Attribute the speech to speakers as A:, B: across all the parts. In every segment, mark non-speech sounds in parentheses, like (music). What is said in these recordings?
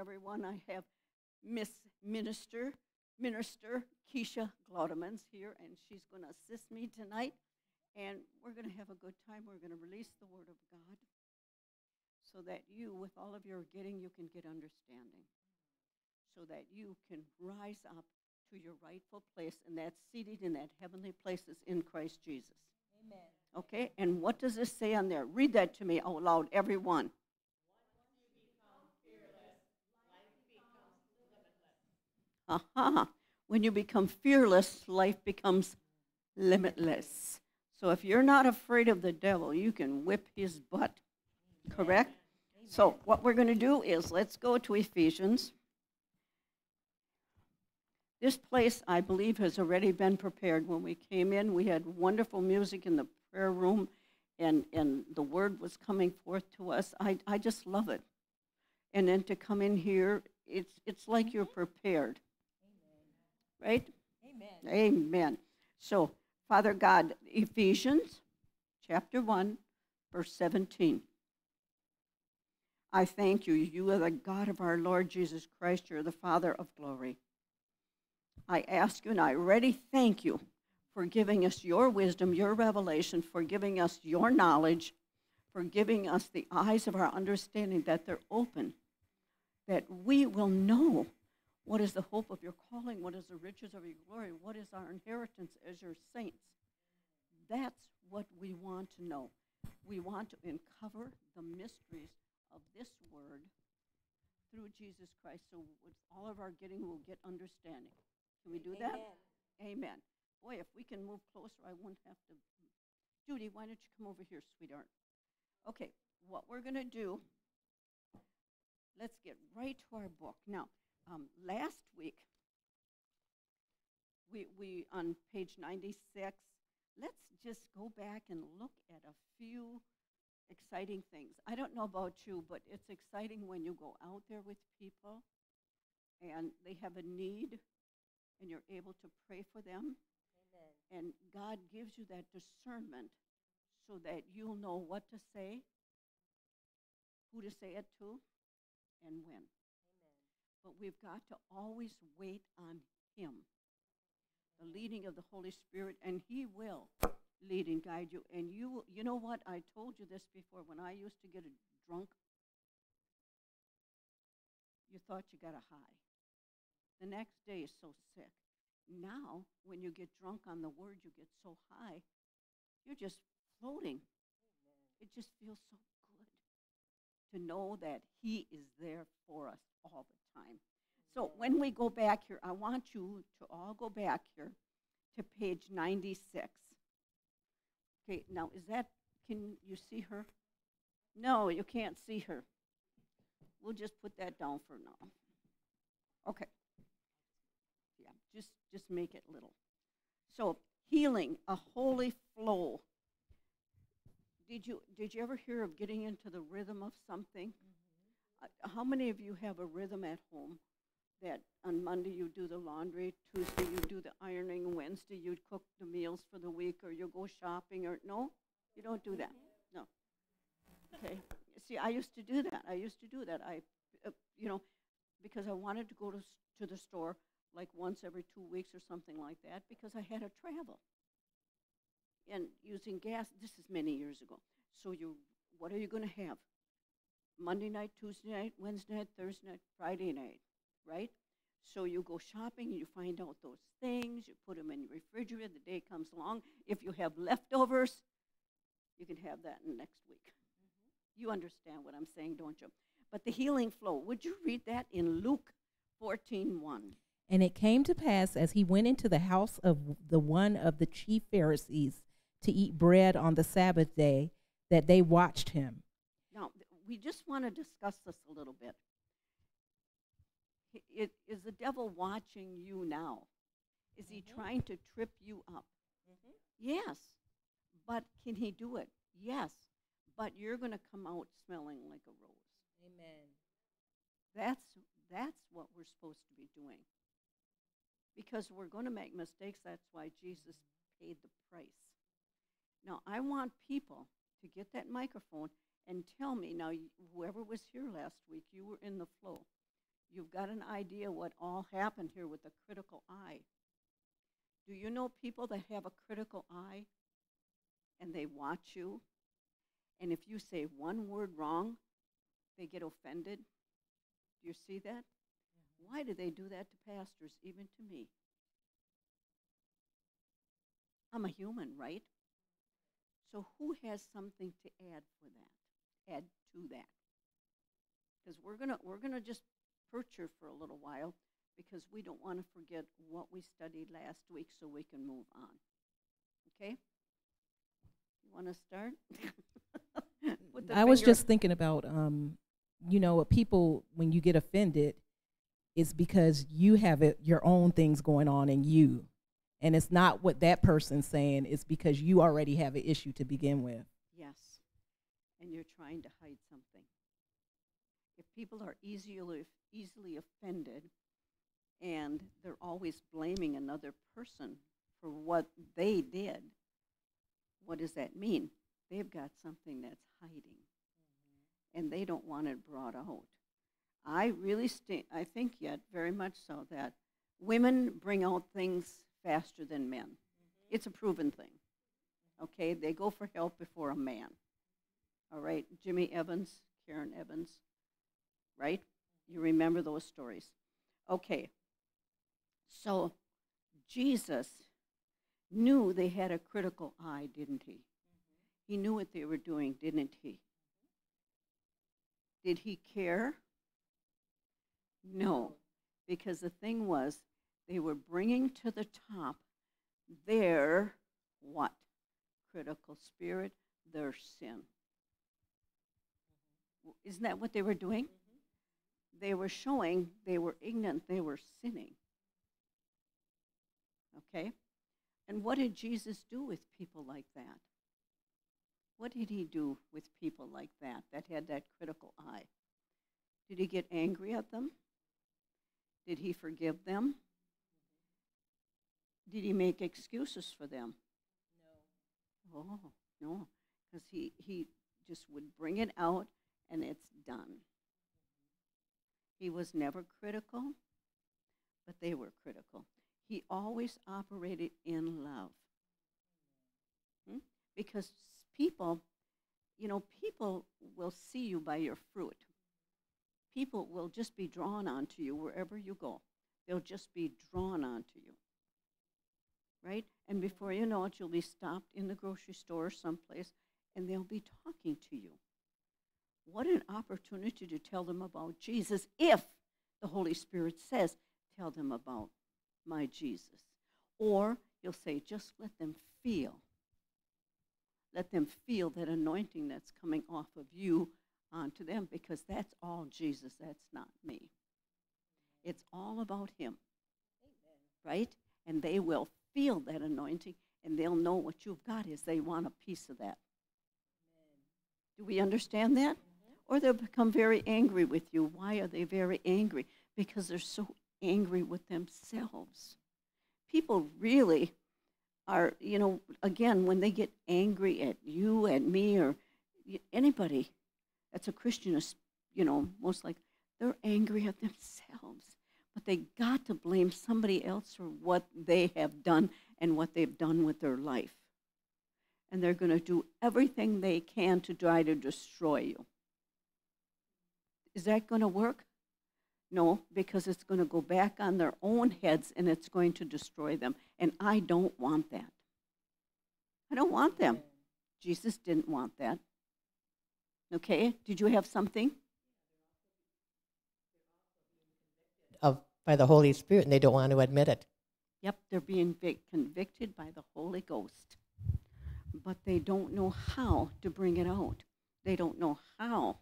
A: everyone. I have Miss Minister, Minister Keisha Glaudemans here, and she's going to assist me tonight. And we're going to have a good time. We're going to release the Word of God so that you, with all of your getting, you can get understanding. So that you can rise up to your rightful place, and that's seated in that heavenly places in Christ Jesus.
B: Amen.
A: Okay, and what does this say on there? Read that to me out loud, everyone. Aha. When you become fearless, life becomes limitless. So if you're not afraid of the devil, you can whip his butt. Correct? So what we're going to do is let's go to Ephesians. This place, I believe, has already been prepared. When we came in, we had wonderful music in the prayer room, and, and the word was coming forth to us. I, I just love it. And then to come in here, it's, it's like you're prepared. Right?
B: Amen.
A: Amen. So, Father God, Ephesians chapter 1, verse 17. I thank you. You are the God of our Lord Jesus Christ. You're the Father of glory. I ask you and I already thank you for giving us your wisdom, your revelation, for giving us your knowledge, for giving us the eyes of our understanding that they're open, that we will know what is the hope of your calling, what is the riches of your glory, what is our inheritance as your saints. That's what we want to know. We want to uncover the mysteries of this word through Jesus Christ. So with all of our getting, we'll get understanding. Can we do that?
B: Amen.
A: Amen. Boy, if we can move closer, I wouldn't have to. Judy, why don't you come over here, sweetheart? Okay, what we're going to do, let's get right to our book. Now, um, last week, we, we, on page 96, let's just go back and look at a few exciting things. I don't know about you, but it's exciting when you go out there with people and they have a need and you're able to pray for them.
B: Amen.
A: And God gives you that discernment so that you'll know what to say, who to say it to, and when. But we've got to always wait on Him, the leading of the Holy Spirit, and He will lead and guide you. And you, you know what? I told you this before. When I used to get a drunk, you thought you got a high. The next day is so sick. Now, when you get drunk on the Word, you get so high, you're just floating. It just feels so good to know that He is there for us all the time. So when we go back here, I want you to all go back here to page 96. Okay, now is that, can you see her? No, you can't see her. We'll just put that down for now. Okay. Yeah, just, just make it little. So healing, a holy flow. Did you, did you ever hear of getting into the rhythm of something? Uh, How many of you have a rhythm at home? That on Monday you do the laundry, Tuesday you do the ironing, Wednesday you cook the meals for the week, or you go shopping, or no? You don't do that? No. Okay. See, I used to do that. I used to do that. I, uh, you know, because I wanted to go to, to the store like once every two weeks or something like that because I had to travel. And using gas, this is many years ago. So you, what are you going to have? Monday night, Tuesday night, Wednesday night, Thursday night, Friday night, right? So you go shopping, you find out those things, you put them in your refrigerator, the day comes along. If you have leftovers, you can have that in next week. Mm-hmm. You understand what I'm saying, don't you? But the healing flow, would you read that in Luke 14 1?
C: And it came to pass as he went into the house of the one of the chief Pharisees to eat bread on the Sabbath day that they watched him.
A: Now, we just want to discuss this a little bit. It- Is the devil watching you now? Is he
B: Mhm.
A: trying to trip you up?
B: Mhm.
A: Yes. But can he do it? Yes. But you're going to come out smelling like a rose.
B: Amen.
A: That's, that's what we're supposed to be doing. Because we're going to make mistakes. That's why Jesus paid the price. Now, I want people to get that microphone and tell me. Now, whoever was here last week, you were in the flow. you've got an idea what all happened here with the critical eye. Do you know people that have a critical eye and they watch you? And if you say one word wrong, they get offended? Do you see that? Why do they do that to pastors, even to me? I'm a human, right? So who has something to add for that? Add to that? Because we're gonna we're gonna just perch here for a little while because we don't want to forget what we studied last week so we can move on. Okay? You want to start? (laughs)
C: I was just thinking about, um, you know, people when you get offended, it's because you have it, your own things going on in you, and it's not what that person's saying. It's because you already have an issue to begin with.
A: Yes. And you're trying to hide something. If people are easily easily offended and they're always blaming another person for what they did, what does that mean? They've got something that's hiding. Mm-hmm. And they don't want it brought out. I really sti- I think yet very much so that women bring out things faster than men. Mm-hmm. It's a proven thing. Okay, they go for help before a man. All right, Jimmy Evans, Karen Evans, right? You remember those stories. Okay, so Jesus knew they had a critical eye, didn't he? Mm-hmm. He knew what they were doing, didn't he? Did he care? No, because the thing was, they were bringing to the top their what? Critical spirit, their sin. Isn't that what they were doing? Mm-hmm. They were showing they were ignorant, they were sinning. Okay? And what did Jesus do with people like that? What did he do with people like that, that had that critical eye? Did he get angry at them? Did he forgive them? Did he make excuses for them? No. Oh, no. Because he, he just would bring it out and it's done. He was never critical, but they were critical. He always operated in love. Hmm? Because people, you know, people will see you by your fruit. People will just be drawn onto you wherever you go. They'll just be drawn onto you. Right? And before you know it, you'll be stopped in the grocery store or someplace and they'll be talking to you. What an opportunity to tell them about Jesus if the Holy Spirit says, Tell them about my Jesus. Or you'll say, Just let them feel. Let them feel that anointing that's coming off of you onto them because that's all Jesus. That's not me. It's all about Him. Right? And they will feel that anointing and they'll know what you've got is they want a piece of that. Do we understand that? Or they'll become very angry with you. Why are they very angry? Because they're so angry with themselves. People really are, you know, again, when they get angry at you, at me, or anybody that's a Christian, you know, most like they're angry at themselves. But they got to blame somebody else for what they have done and what they've done with their life. And they're going to do everything they can to try to destroy you. Is that going to work? No, because it's going to go back on their own heads and it's going to destroy them. And I don't want that. I don't want them. Jesus didn't want that. Okay, did you have something?
D: of by the Holy Spirit, and they don't want to admit it.
A: Yep, they're being vic- convicted by the Holy Ghost. But they don't know how to bring it out. They don't know how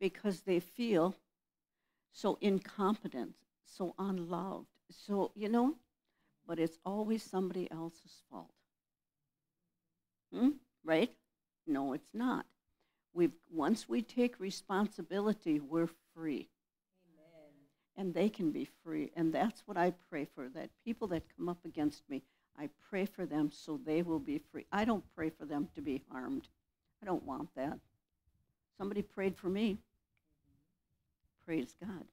A: because they feel so incompetent, so unloved. So, you know, but it's always somebody else's fault. Hmm? Right? No, it's not. We've once we take responsibility, we're free and they can be free. And that's what I pray for that people that come up against me, I pray for them so they will be free. I don't pray for them to be harmed. I don't want that. Somebody prayed for me. Praise God.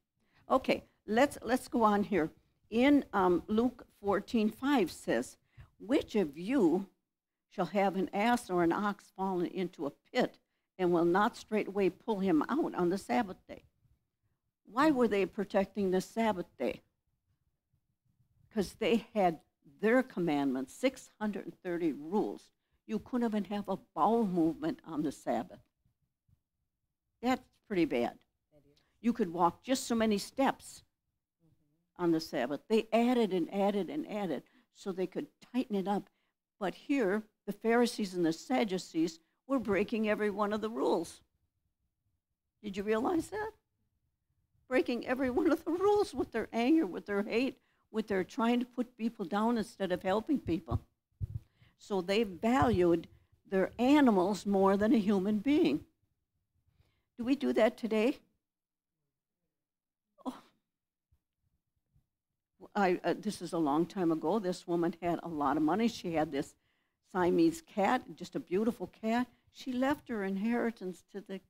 A: Okay, let's, let's go on here. In um, Luke 14, 5 says, Which of you shall have an ass or an ox fallen into a pit and will not straightway pull him out on the Sabbath day? Why were they protecting the Sabbath day? Because they had their commandments, 630 rules. You couldn't even have a bowel movement on the Sabbath. That's pretty bad. You could walk just so many steps on the Sabbath. They added and added and added so they could tighten it up. But here, the Pharisees and the Sadducees were breaking every one of the rules. Did you realize that? Breaking every one of the rules with their anger, with their hate, with their trying to put people down instead of helping people. So they valued their animals more than a human being. Do we do that today? I, uh, this is a long time ago. This woman had a lot of money. She had this Siamese cat, just a beautiful cat. She left her inheritance to the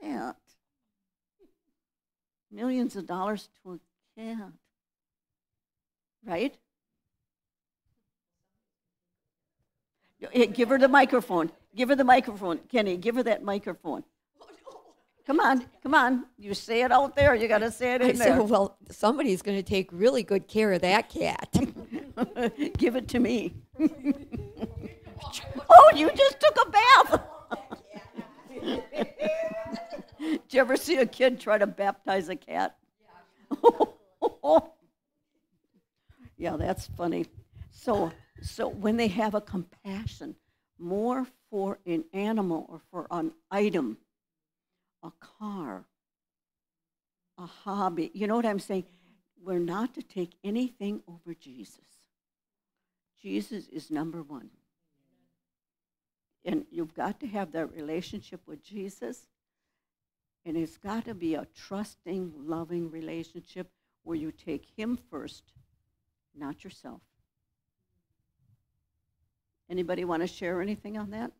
A: cat. Millions of dollars to a cat. Right? Give her the microphone. Give her the microphone. Kenny, give her that microphone. Come on, come on. You say it out there. You got to say it
B: I
A: in
B: said,
A: there.
B: well, somebody's going to take really good care of that cat. (laughs)
A: Give it to me. (laughs) oh, you just took a bath. (laughs) Did you ever see a kid try to baptize a cat? yeah, that's funny. So, so when they have a compassion more for an animal or for an item, a car, a hobby, you know what I'm saying? We're not to take anything over Jesus. Jesus is number one. And you've got to have that relationship with Jesus. And it's got to be a trusting, loving relationship where you take Him first, not yourself. Anybody want to share anything on that?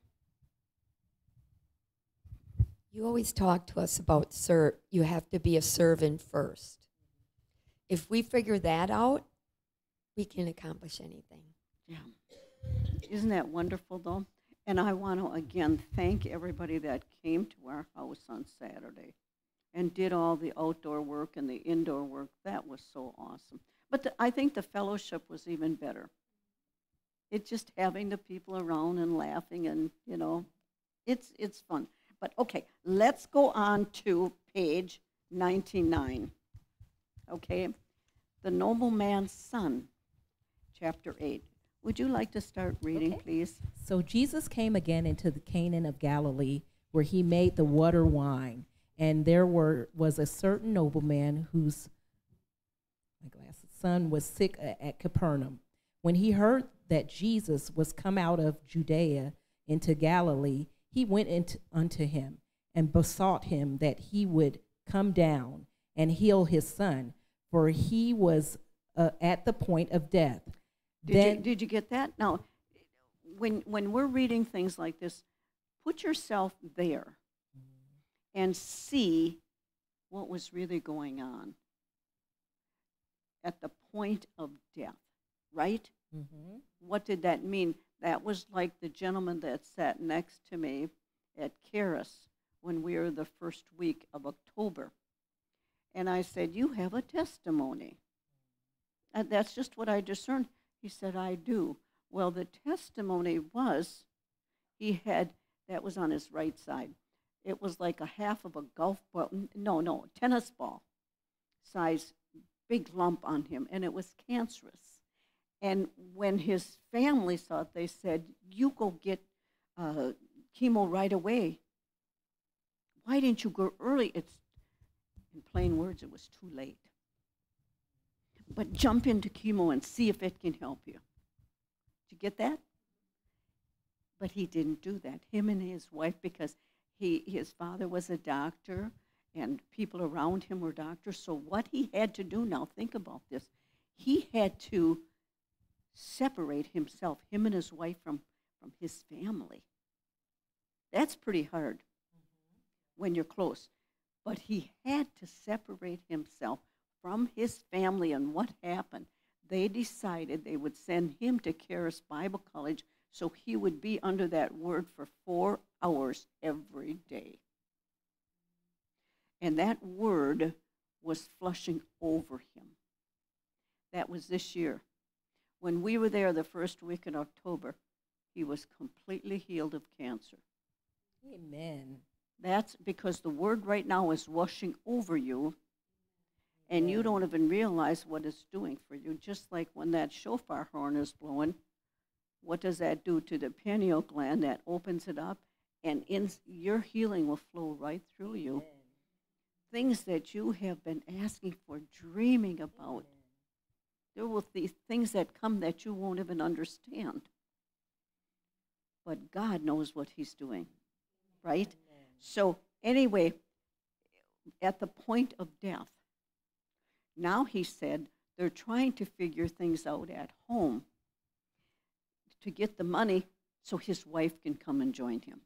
B: You always talk to us about, sir, you have to be a servant first. If we figure that out, we can accomplish anything.
A: Yeah. Isn't that wonderful, though? And I want to again thank everybody that came to our house on Saturday and did all the outdoor work and the indoor work. That was so awesome. But the, I think the fellowship was even better. It's just having the people around and laughing and, you know, it's, it's fun. But okay, let's go on to page 99. Okay? The nobleman's son, chapter 8. Would you like to start reading,
B: Okay.
A: please?
C: So Jesus came again into the Canaan of Galilee, where he made the water wine. And there were was a certain nobleman whose my glasses, son was sick a- at Capernaum. When he heard that Jesus was come out of Judea into Galilee, he went into, unto him and besought him that he would come down and heal his son, for he was uh, at the point of death.
A: Did,
C: then,
A: you, did you get that? Now, when, when we're reading things like this, put yourself there and see what was really going on at the point of death, right?
C: Mhm.
A: What did that mean? That was like the gentleman that sat next to me at Charis when we were the first week of October. And I said, You have a testimony. And that's just what I discerned. He said, I do. Well, the testimony was he had, that was on his right side. It was like a half of a golf ball, no, no, tennis ball size big lump on him, and it was cancerous. And when his family saw it, they said, You go get uh, chemo right away. Why didn't you go early? It's, in plain words, it was too late. But jump into chemo and see if it can help you. Did you get that? But he didn't do that. Him and his wife, because he, his father was a doctor and people around him were doctors. So, what he had to do now, think about this, he had to separate himself, him and his wife, from, from his family. That's pretty hard mm-hmm. when you're close. But he had to separate himself from his family and what happened, they decided they would send him to Charis Bible College so he would be under that word for four hours every day. And that word was flushing over him. That was this year. When we were there the first week in October, he was completely healed of cancer.
C: Amen.
A: That's because the word right now is washing over you, and you don't even realize what it's doing for you. Just like when that shofar horn is blowing, what does that do to the pineal gland? That opens it up, and in, your healing will flow right through you. Things that you have been asking for, dreaming about. There will be things that come that you won't even understand. But God knows what He's doing, right? So, anyway, at the point of death, now he said they're trying to figure things out at home to get the money so his wife can come and join him.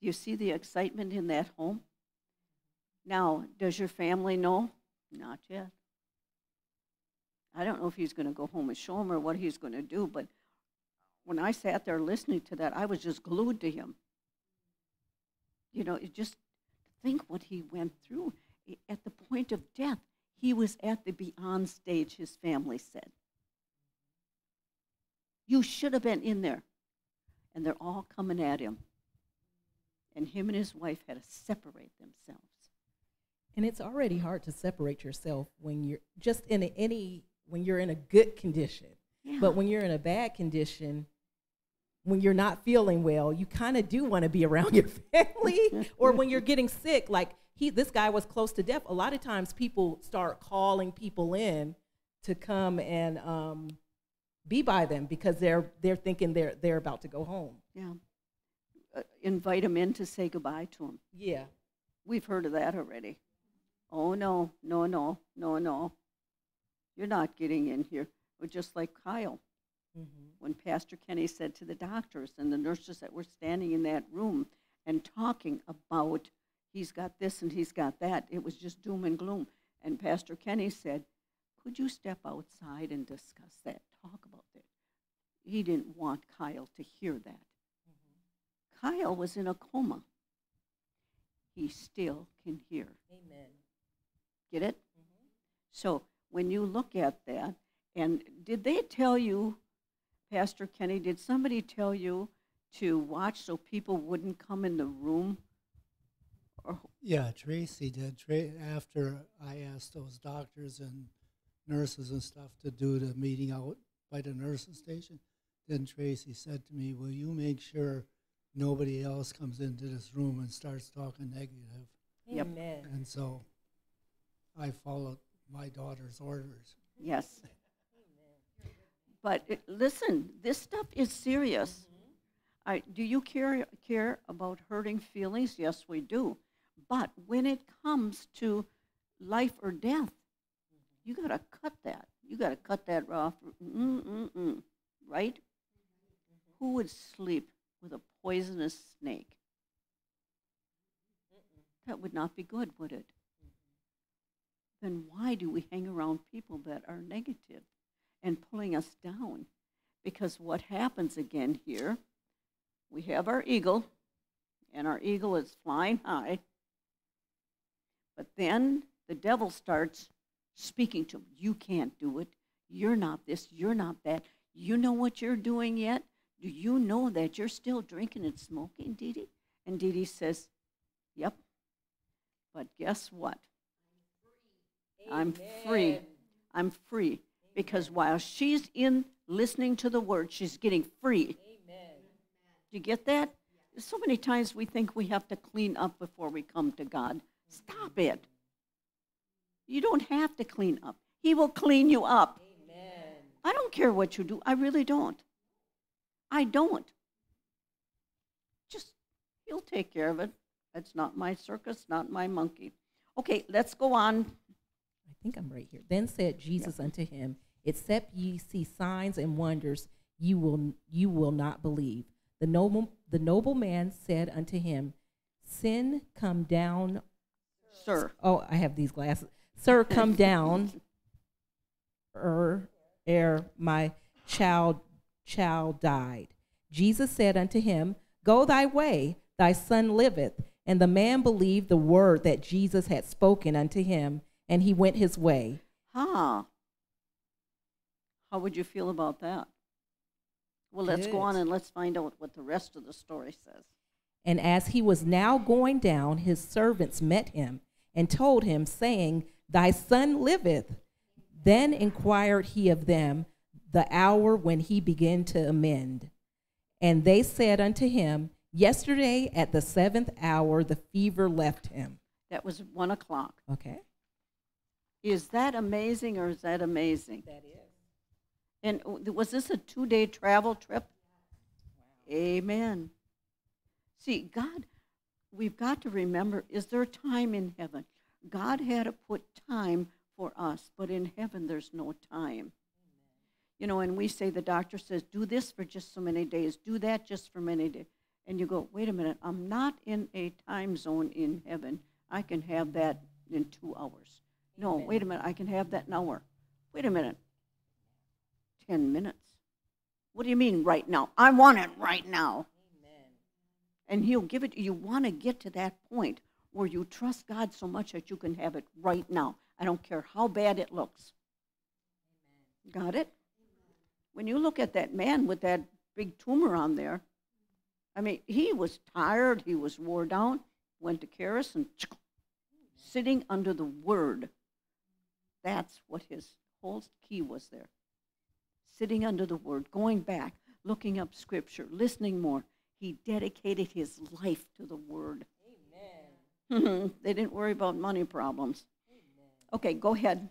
A: Do you see the excitement in that home? Now, does your family know? Not yet. I don't know if he's going to go home and show him or what he's going to do, but when I sat there listening to that, I was just glued to him. You know, just think what he went through. At the point of death, he was at the beyond stage, his family said. You should have been in there. And they're all coming at him. And him and his wife had to separate themselves.
C: And it's already hard to separate yourself when you're just in any when you're in a good condition.
A: Yeah.
C: But when you're in a bad condition, when you're not feeling well, you kind of do want to be around (laughs) your family. or when you're getting sick, like he, this guy was close to death. A lot of times, people start calling people in to come and um, be by them because they're they're thinking they're they're about to go home.
A: yeah. Uh, invite them in to say goodbye to him.
C: Yeah.
A: We've heard of that already. Oh, no, no, no, no, no. You're not getting in here. Or just like Kyle,
C: Mm-hmm.
A: when Pastor Kenny said to the doctors and the nurses that were standing in that room and talking about he's got this and he's got that, it was just doom and gloom. And Pastor Kenny said, Could you step outside and discuss that? Talk about that. He didn't want Kyle to hear that. Kyle was in a coma. He still can hear.
C: Amen.
A: Get it? So when you look at that, and did they tell you, Pastor Kenny, did somebody tell you to watch so people wouldn't come in the room? Or,
E: Yeah, Tracy did. Tra- after I asked those doctors and nurses and stuff to do the meeting out by the nursing station, then Tracy said to me, "Will you make sure nobody else comes into this room and starts talking negative?"
A: Yep.
C: Amen.
E: And so I followed my daughter's orders.
A: yes. (laughs) But it, listen, this stuff is serious. Mm-hmm. I, do you care, care about hurting feelings? Yes, we do. But when it comes to life or death, mm-hmm. you got to cut that. You got to cut that off. Mm-mm-mm, right? Mm-hmm. Who would sleep with a poisonous snake? That would not be good, would it? Then why do we hang around people that are negative and pulling us down? Because what happens again here, we have our eagle, and our eagle is flying high. But then the devil starts speaking to him. You can't do it. You're not this. You're not that. You know what you're doing yet? Do you know that you're still drinking and smoking, Dee Dee? And Dee Dee says, Yep. But guess what? I'm free. I'm free. Because while she's in listening to the word, she's getting free. Do you get that? So many times we think we have to clean up before we come to God. Stop it. You don't have to clean up. He will clean you up. I don't care what you do. I really don't. I don't. Just, he'll take care of it. That's not my circus, not my monkey. Okay, let's go on.
C: Think I'm right here. Then said Jesus unto him, Except ye see signs and wonders, you will you will not believe. The noble the noble man said unto him, Sin come down.
A: Sir.
C: Oh, I have these glasses. Sir, come (laughs) down, er, ere my child child died. Jesus said unto him, Go thy way, thy son liveth. And the man believed the word that Jesus had spoken unto him, and he went his way.
A: Huh. How would you feel about that? Well, let's go on and let's find out what the rest of the story says.
C: And as he was now going down, his servants met him and told him, saying, Thy son liveth. Then inquired he of them the hour when he began to amend. And they said unto him, Yesterday at the seventh hour the fever left him.
A: That was one o'clock.
C: Okay.
A: Is that amazing or is that amazing? That is. And was this a two day travel trip? Amen. See, God, we've got to remember is there time in heaven? God had to put time for us, but in heaven there's no time. You know, and we say the doctor says, do this for just so many days, do that just for many days. And you go, wait a minute, I'm not in a time zone in heaven. I can have that in two hours. No, wait a minute, I can have that an hour. Wait a minute, 10 minutes. What do you mean right now? I want it right now. Amen. And he'll give it, you want to get to that point where you trust God so much that you can have it right now. I don't care how bad it looks. Got it? When you look at that man with that big tumor on there, I mean, he was tired, he was wore down, went to Charis and sitting under the word. That's what his whole key was there. Sitting under the word, going back, looking up scripture, listening more. He dedicated his life to the word. Amen. (laughs) they didn't worry about money problems. Okay, go ahead.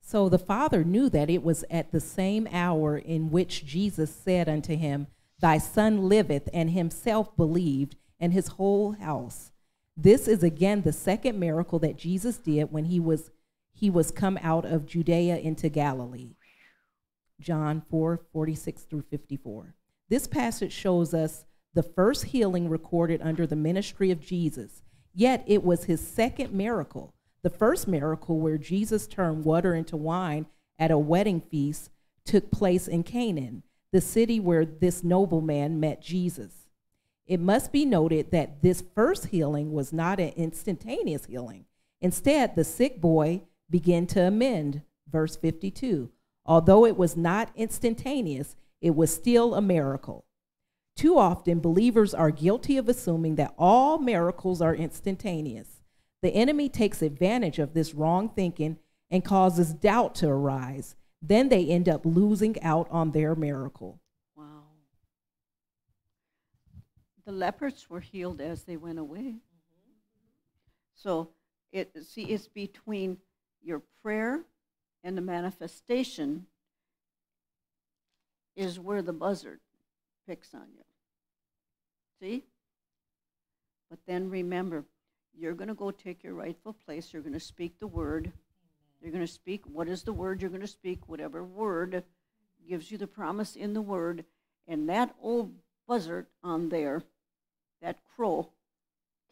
C: So the father knew that it was at the same hour in which Jesus said unto him, Thy son liveth, and himself believed, and his whole house. This is again the second miracle that Jesus did when he was he was come out of Judea into Galilee. John 4, 46 through 54. This passage shows us the first healing recorded under the ministry of Jesus, yet it was his second miracle. The first miracle, where Jesus turned water into wine at a wedding feast, took place in Canaan, the city where this nobleman met Jesus. It must be noted that this first healing was not an instantaneous healing. Instead, the sick boy began to amend, verse 52. Although it was not instantaneous, it was still a miracle. Too often, believers are guilty of assuming that all miracles are instantaneous. The enemy takes advantage of this wrong thinking and causes doubt to arise. Then they end up losing out on their miracle.
A: Wow. The lepers were healed as they went away. Mm-hmm. So it see it's between your prayer and the manifestation is where the buzzard picks on you. See? But then remember, you're going to go take your rightful place. You're going to speak the word. You're going to speak what is the word you're going to speak, whatever word gives you the promise in the word. And that old buzzard on there, that crow,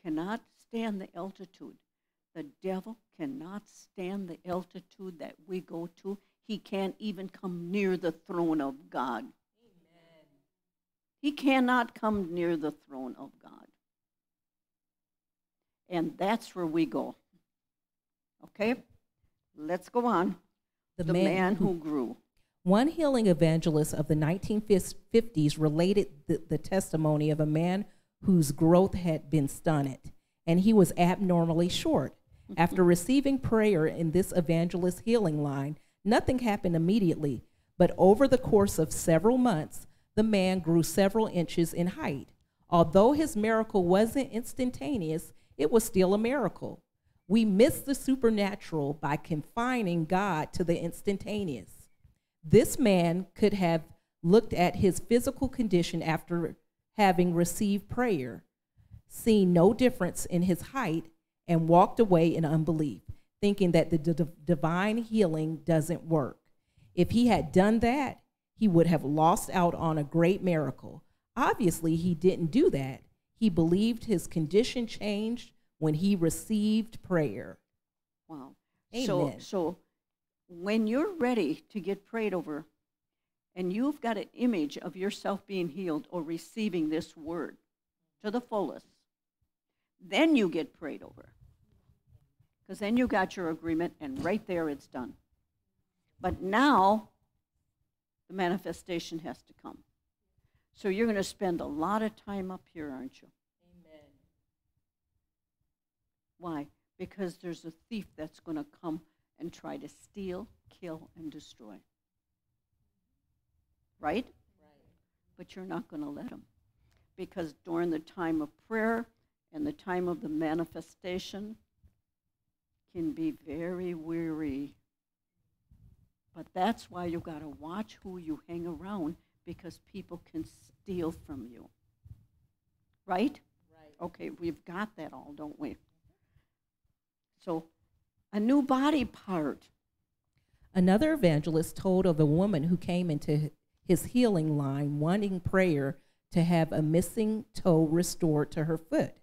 A: cannot stand the altitude. The devil cannot stand the altitude that we go to. He can't even come near the throne of God. He cannot come near the throne of God. And that's where we go. Okay? Let's go on. The, man, who grew.
C: One healing evangelist of the 1950s related the, the testimony of a man whose growth had been stunted, and he was abnormally short. After receiving prayer in this evangelist healing line, nothing happened immediately, but over the course of several months, the man grew several inches in height. Although his miracle wasn't instantaneous, it was still a miracle. We miss the supernatural by confining God to the instantaneous. This man could have looked at his physical condition after having received prayer, seen no difference in his height, and walked away in unbelief, thinking that the d- divine healing doesn't work. If he had done that, he would have lost out on a great miracle. Obviously, he didn't do that. He believed his condition changed when he received prayer.
A: Wow. So,
C: Amen.
A: so when you're ready to get prayed over and you've got an image of yourself being healed or receiving this word to the fullest, then you get prayed over. Because then you got your agreement, and right there it's done. But now, the manifestation has to come. So you're going to spend a lot of time up here, aren't you?
C: Amen.
A: Why? Because there's a thief that's going to come and try to steal, kill, and destroy. Right? Right. But you're not going to let him. Because during the time of prayer and the time of the manifestation can be very weary. But that's why you got to watch who you hang around because people can steal from you. Right?
C: Right.
A: Okay, we've got that all, don't we? So, a new body part.
C: Another evangelist told of a woman who came into his healing line wanting prayer to have a missing toe restored to her foot.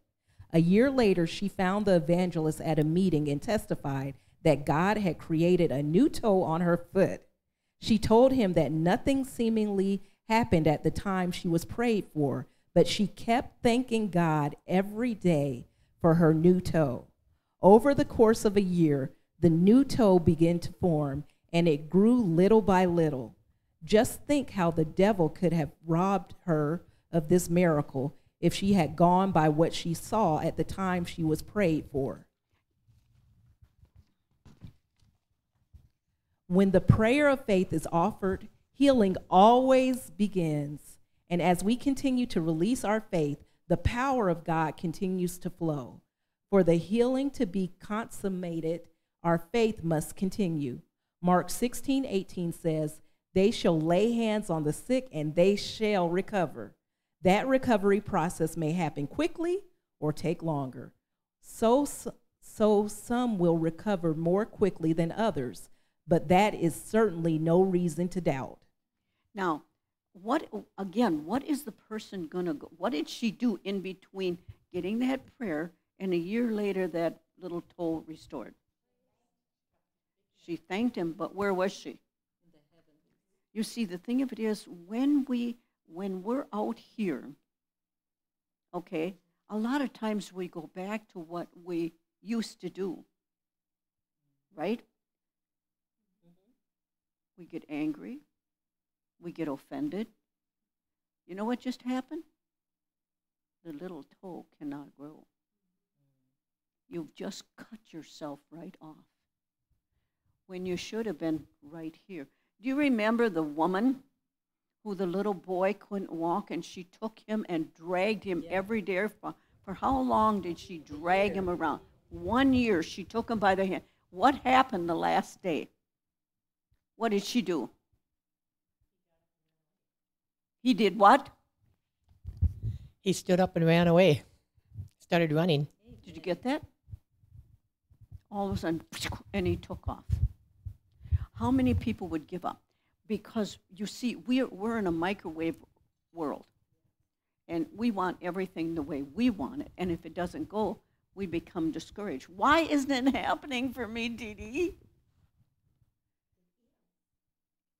C: A year later, she found the evangelist at a meeting and testified that God had created a new toe on her foot. She told him that nothing seemingly happened at the time she was prayed for, but she kept thanking God every day for her new toe. Over the course of a year, the new toe began to form and it grew little by little. Just think how the devil could have robbed her of this miracle if she had gone by what she saw at the time she was prayed for. When the prayer of faith is offered, healing always begins. And as we continue to release our faith, the power of God continues to flow. For the healing to be consummated, our faith must continue. Mark 16, 18 says, They shall lay hands on the sick and they shall recover. That recovery process may happen quickly or take longer. So, so some will recover more quickly than others, but that is certainly no reason to doubt.
A: Now, what again, what is the person to go? What did she do in between getting that prayer and a year later that little toe restored? She thanked him, but where was she? You see, the thing of it is, when we when we're out here, okay, a lot of times we go back to what we used to do. Right? Mm-hmm. We get angry. We get offended. You know what just happened? The little toe cannot grow. Mm-hmm. You've just cut yourself right off when you should have been right here. Do you remember the woman who the little boy couldn't walk and she took him and dragged him every day? For, for how long did she drag him around? One year she took him by the hand. What happened the last day? What did she do? He did what?
D: He stood up and ran away, started running.
A: Did you get that? All of a sudden, (sniffs) and he took off. How many people would give up? Because you see, we're, we're in a microwave world, and we want everything the way we want it. And if it doesn't go, we become discouraged. Why isn't it (laughs) happening for me, Dee Dee?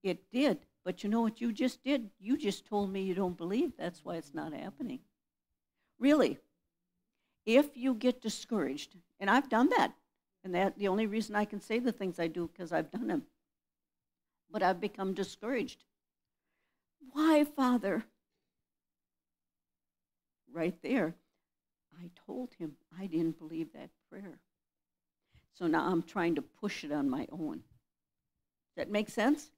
A: It did. But you know what you just did? You just told me you don't believe. That's why it's not happening. Really. If you get discouraged, and I've done that, and that the only reason I can say the things I do because I've done them. But I've become discouraged. Why, Father? Right there, I told him I didn't believe that prayer. So now I'm trying to push it on my own. Does that make sense?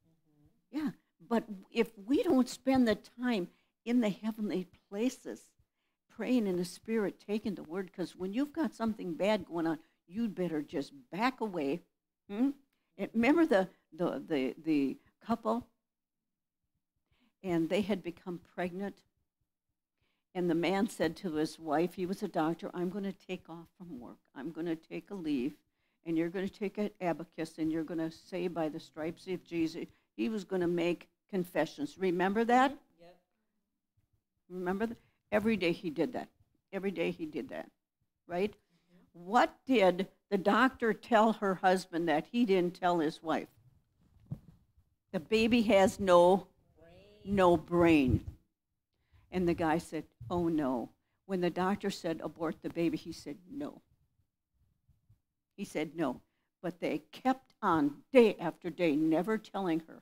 A: Yeah. But if we don't spend the time in the heavenly places, praying in the Spirit, taking the word, because when you've got something bad going on, you'd better just back away. Hmm? Remember the, the, the, the couple? And they had become pregnant. And the man said to his wife, he was a doctor, I'm going to take off from work. I'm going to take a leave. And you're going to take an abacus and you're going to say, by the stripes of Jesus, he was going to make confessions. Remember that?
C: Yep.
A: Remember that? Every day he did that. Every day he did that. Right? Mm-hmm. What did the doctor tell her husband that he didn't tell his wife? The baby has no no brain. And the guy said, "Oh no." When the doctor said abort the baby, he said no. He said no. But they kept on day after day, never telling her.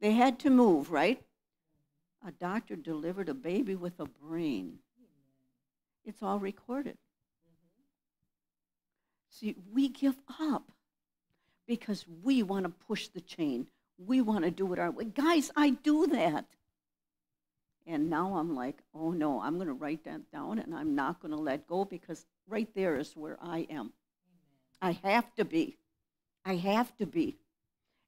A: They had to move, right? A doctor delivered a baby with a brain. It's all recorded. See, we give up because we want to push the chain. We want to do it our way. Guys, I do that. And now I'm like, oh no, I'm going to write that down and I'm not going to let go because right there is where I am. I have to be. I have to be.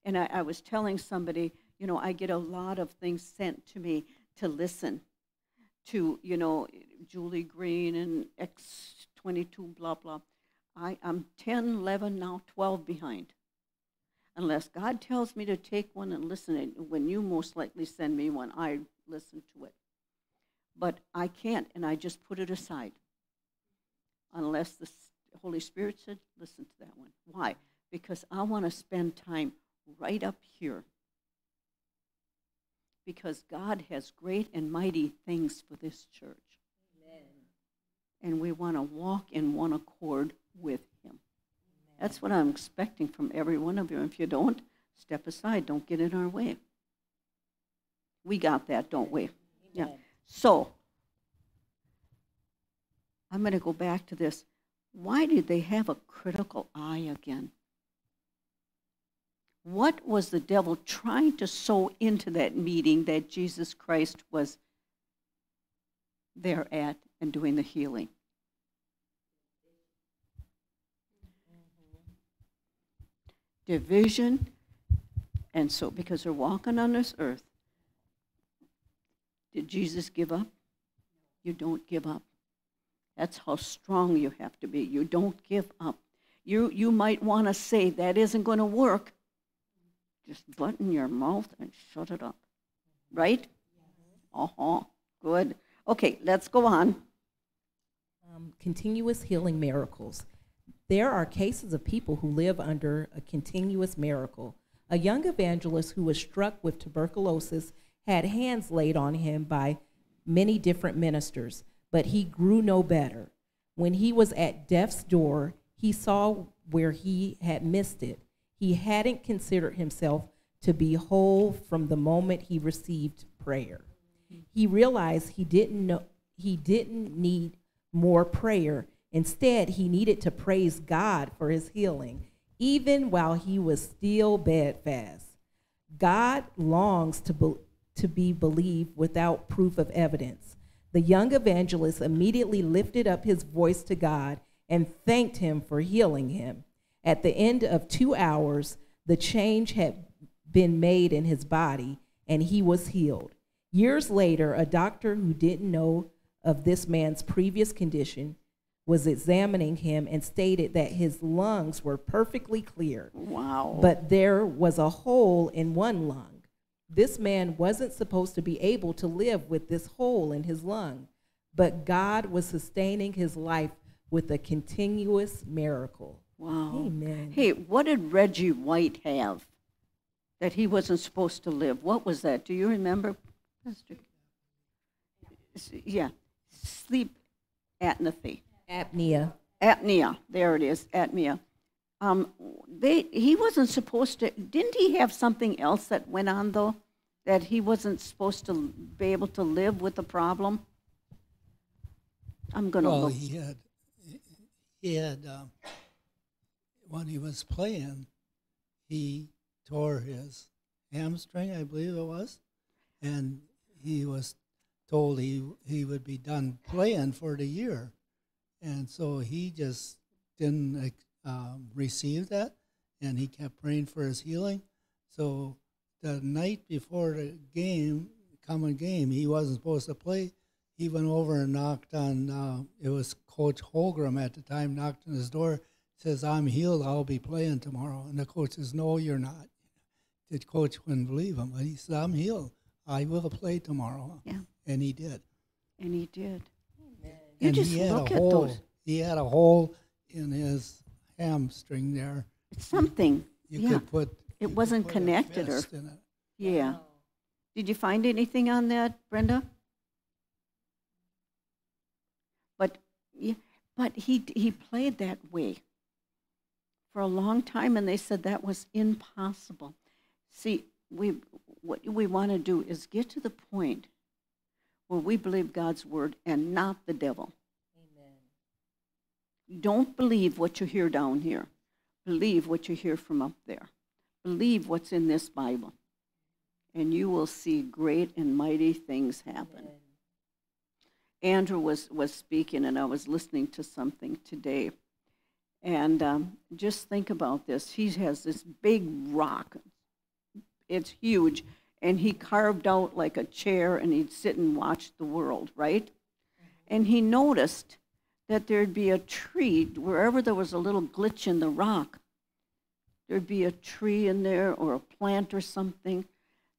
A: And I, I was telling somebody, you know, I get a lot of things sent to me to listen to, you know, Julie Green and X22, blah, blah. I, I'm 10, 11, now 12 behind. Unless God tells me to take one and listen, it, when you most likely send me one, I listen to it. But I can't, and I just put it aside. Unless the Holy Spirit said, listen to that one. Why? Because I want to spend time right up here. Because God has great and mighty things for this church. And we want to walk in one accord with Him. That's what I'm expecting from every one of you. If you don't, step aside. Don't get in our way. We got that, don't we? Yeah. So, I'm going to go back to this. Why did they have a critical eye again? What was the devil trying to sow into that meeting that Jesus Christ was there at and doing the healing? Division. And so, because they're walking on this earth, did Jesus give up? You don't give up. That's how strong you have to be. You don't give up. You, you might want to say that isn't going to work. Just button your mouth and shut it up. Right? Uh-huh. Good. Okay, let's go on.
C: um, continuous healing miracles. There are cases of people who live under a continuous miracle. A young evangelist who was struck with tuberculosis had hands laid on him by many different ministers, but he grew no better. When he was at death's door, he saw where he had missed it. He hadn't considered himself to be whole from the moment he received prayer. He realized he didn't know he didn't need more prayer. Instead, he needed to praise God for his healing, even while he was still bedfast. God longs to, be, to be believed without proof of evidence. The young evangelist immediately lifted up his voice to God and thanked him for healing him. At the end of two hours, the change had been made in his body, and he was healed. Years later, a doctor who didn't know of this man's previous condition was examining him and stated that his lungs were perfectly clear,
A: Wow.
C: but there was a hole in one lung. This man wasn't supposed to be able to live with this hole in his lung, but God was sustaining his life with a continuous miracle.
A: wow.
C: Amen.
A: Hey, what did Reggie White have that he wasn't supposed to live? What was that? Do you remember, Pastor? Yeah, sleep apnea.
C: Apnea.
A: Apnea. There it is, apnea. Um, they, he wasn't supposed to. Didn't he have something else that went on though? That he wasn't supposed to be able to live with the problem. I'm gonna
E: Well,
A: look.
E: he had, he had, um, when he was playing, he tore his hamstring, I believe it was, and he was told he he would be done playing for the year, and so he just didn't um, receive that, and he kept praying for his healing. So the night before the game, coming game, he wasn't supposed to play. He went over and knocked on uh, it was coach Holmgren at the time knocked on his door says i'm healed. I'll be playing tomorrow. And the coach says no you're not. The coach wouldn't believe him but he said i'm healed. I will play tomorrow.
A: Yeah.
E: and he did.
A: And he did. You
E: and
A: just
E: he had
A: look
E: a
A: at
E: hole
A: those.
E: he had a hole in his hamstring there.
A: It's something.
E: You
A: Yeah.
E: could put.
A: It wasn't
E: put a
A: connected or-
E: in it.
A: Yeah. Did you find anything on that, Brenda? But, yeah, but he, he played that way for a long time, and they said that was impossible. See, we, what we want to do is get to the point where we believe God's word and not the devil. Amen. Don't believe what you hear down here. Believe what you hear from up there. Believe what's in this Bible. And you will see great and mighty things happen. Andrew was, was speaking, and I was listening to something today. And um, just think about this. He has this big rock, it's huge, and he carved out like a chair, and he'd sit and watch the world, right? And he noticed that there'd be a tree wherever there was a little glitch in the rock. There'd be a tree in there or a plant or something.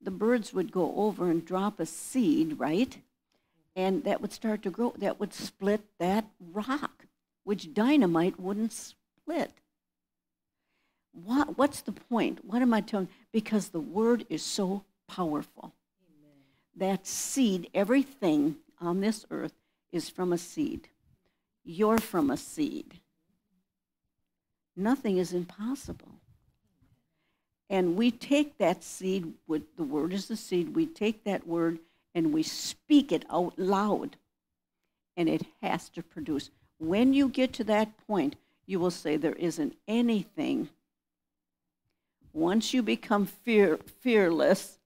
A: The birds would go over and drop a seed, right? And that would start to grow. That would split that rock, which dynamite wouldn't split. What, what's the point? What am I telling? Because the word is so powerful. That seed, everything on this earth is from a seed. You're from a seed. Nothing is impossible. And we take that seed, with the word is the seed, we take that word and we speak it out loud. And it has to produce. When you get to that point, you will say there isn't anything. Once you become fear, fearless,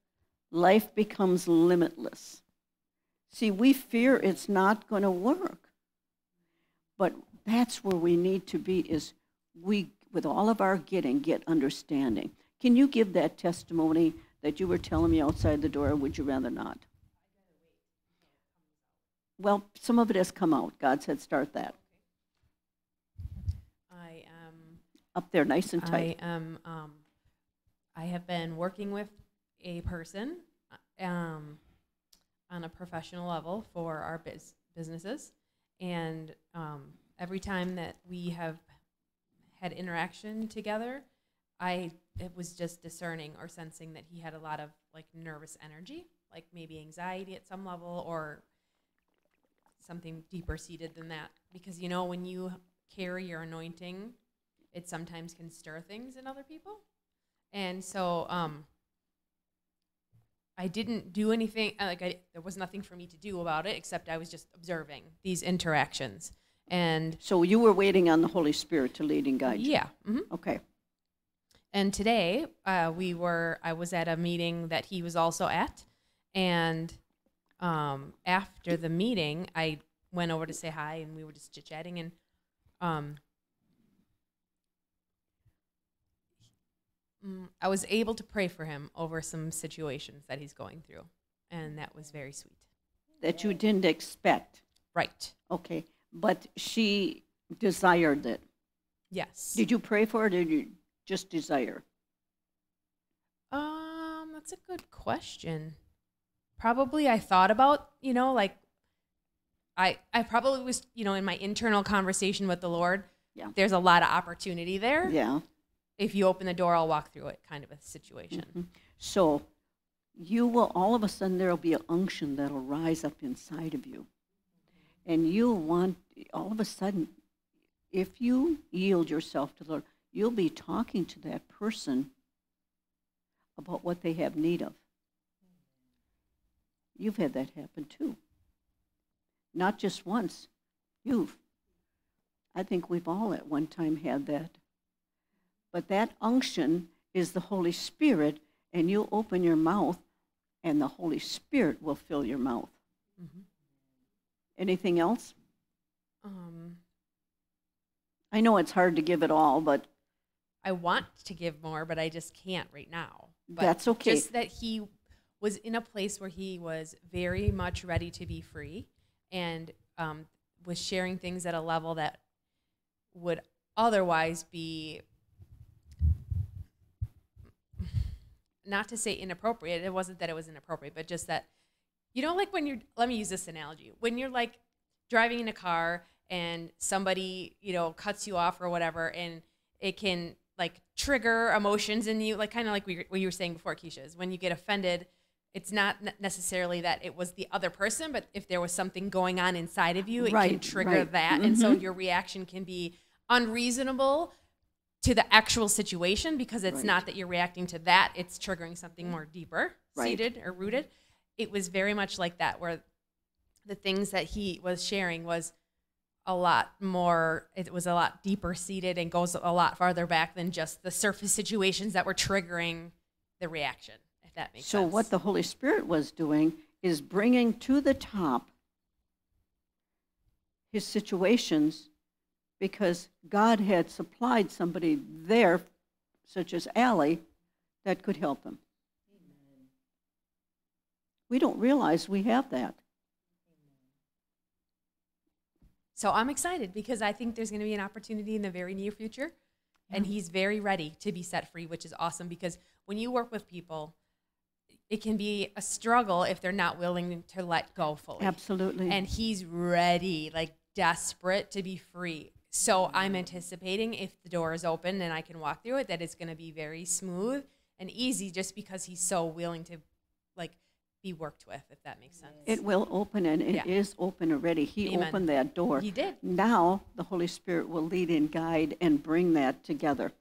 A: life becomes limitless. See, we fear it's not going to work. But that's where we need to be is we with all of our getting get understanding. Can you give that testimony that you were telling me outside the door or would you rather not? Well, some of it has come out. God said start that.
F: I am.
A: Up there nice and tight.
F: I am. Um, I have been working with a person uh, um, on a professional level for our biz- businesses, and um, every time that we have had interaction together, I it was just discerning or sensing that he had a lot of like nervous energy, like maybe anxiety at some level or something deeper seated than that. Because you know when you carry your anointing, it sometimes can stir things in other people. And so um, I didn't do anything. uh, Like I, there was nothing for me to do about it except I was just observing these interactions. And
A: so you were waiting on the Holy Spirit to lead and guide you.
F: yeah, hmm
A: Okay.
F: and today uh, we were. I was at a meeting that he was also at, and um, after the meeting, I went over to say hi, and we were just chit chatting, and um, mm, I was able to pray for him over some situations that he's going through, and that was very sweet.
A: That you didn't expect.
F: Right?
A: Okay. But she desired it.
F: Yes.
A: Did you pray for it or did you just desire?
F: Um, that's a good question. Probably I thought about, you know, like I I probably was, you know, in my internal conversation with the Lord.
A: Yeah.
F: There's a lot of opportunity there.
A: Yeah.
F: If you open the door, I'll walk through it kind of a situation.
A: Mhm. So you will, all of a sudden, there will be an unction that'll rise up inside of you. And you'll want, all of a sudden, if you yield yourself to the Lord, you'll be talking to that person about what they have need of. You've had that happen too. Not just once. You've. I think we've all at one time had that. But that unction is the Holy Spirit, and you open your mouth, and the Holy Spirit will fill your mouth.
F: Mhm.
A: Anything else?
F: Um,
A: I know it's hard to give it all, but
F: I want to give more, but I just can't right now. But
A: That's okay.
F: Just that he was in a place where he was very much ready to be free and um, was sharing things at a level that would otherwise be not to say inappropriate. It wasn't that it was inappropriate, but just that you know, like when you're. Let me use this analogy. When you're like driving in a car and somebody you know cuts you off or whatever, and It can like trigger emotions in you, like kind of like we, what you were saying before, Keisha, is when you get offended, it's not necessarily that it was the other person, but if there was something going on inside of you, it can trigger
A: right.
F: that. And so
A: Mhm.
F: your reaction can be unreasonable to the actual situation because it's
A: Right.
F: not that you're reacting to that, it's triggering something more deeper,
A: Right.
F: seated or rooted. It was very much like that, where the things that he was sharing was a lot more it was a lot deeper seated and goes a lot farther back than just the surface situations that were triggering the reaction if that makes sense.
A: So
F: sense
A: what the Holy Spirit was doing is bringing to the top his situations because God had supplied somebody there, such as Allie, that could help him. We don't realize we have that.
F: so i'm excited because i think there's going to be an opportunity in the very near future and he's very ready to be set free which is awesome because when you work with people it can be a struggle if they're not willing to let go fully
A: Absolutely.
F: and he's ready, like desperate to be free. So I'm anticipating if the door is open and I can walk through it, that it's going to be very smooth and easy, just because he's so willing to, like, be worked with. If that makes sense.
A: it will open, and it is
F: Yeah.
A: open already. He
F: Amen.
A: opened that door.
F: He did.
A: Now the Holy Spirit will lead and guide and bring that together.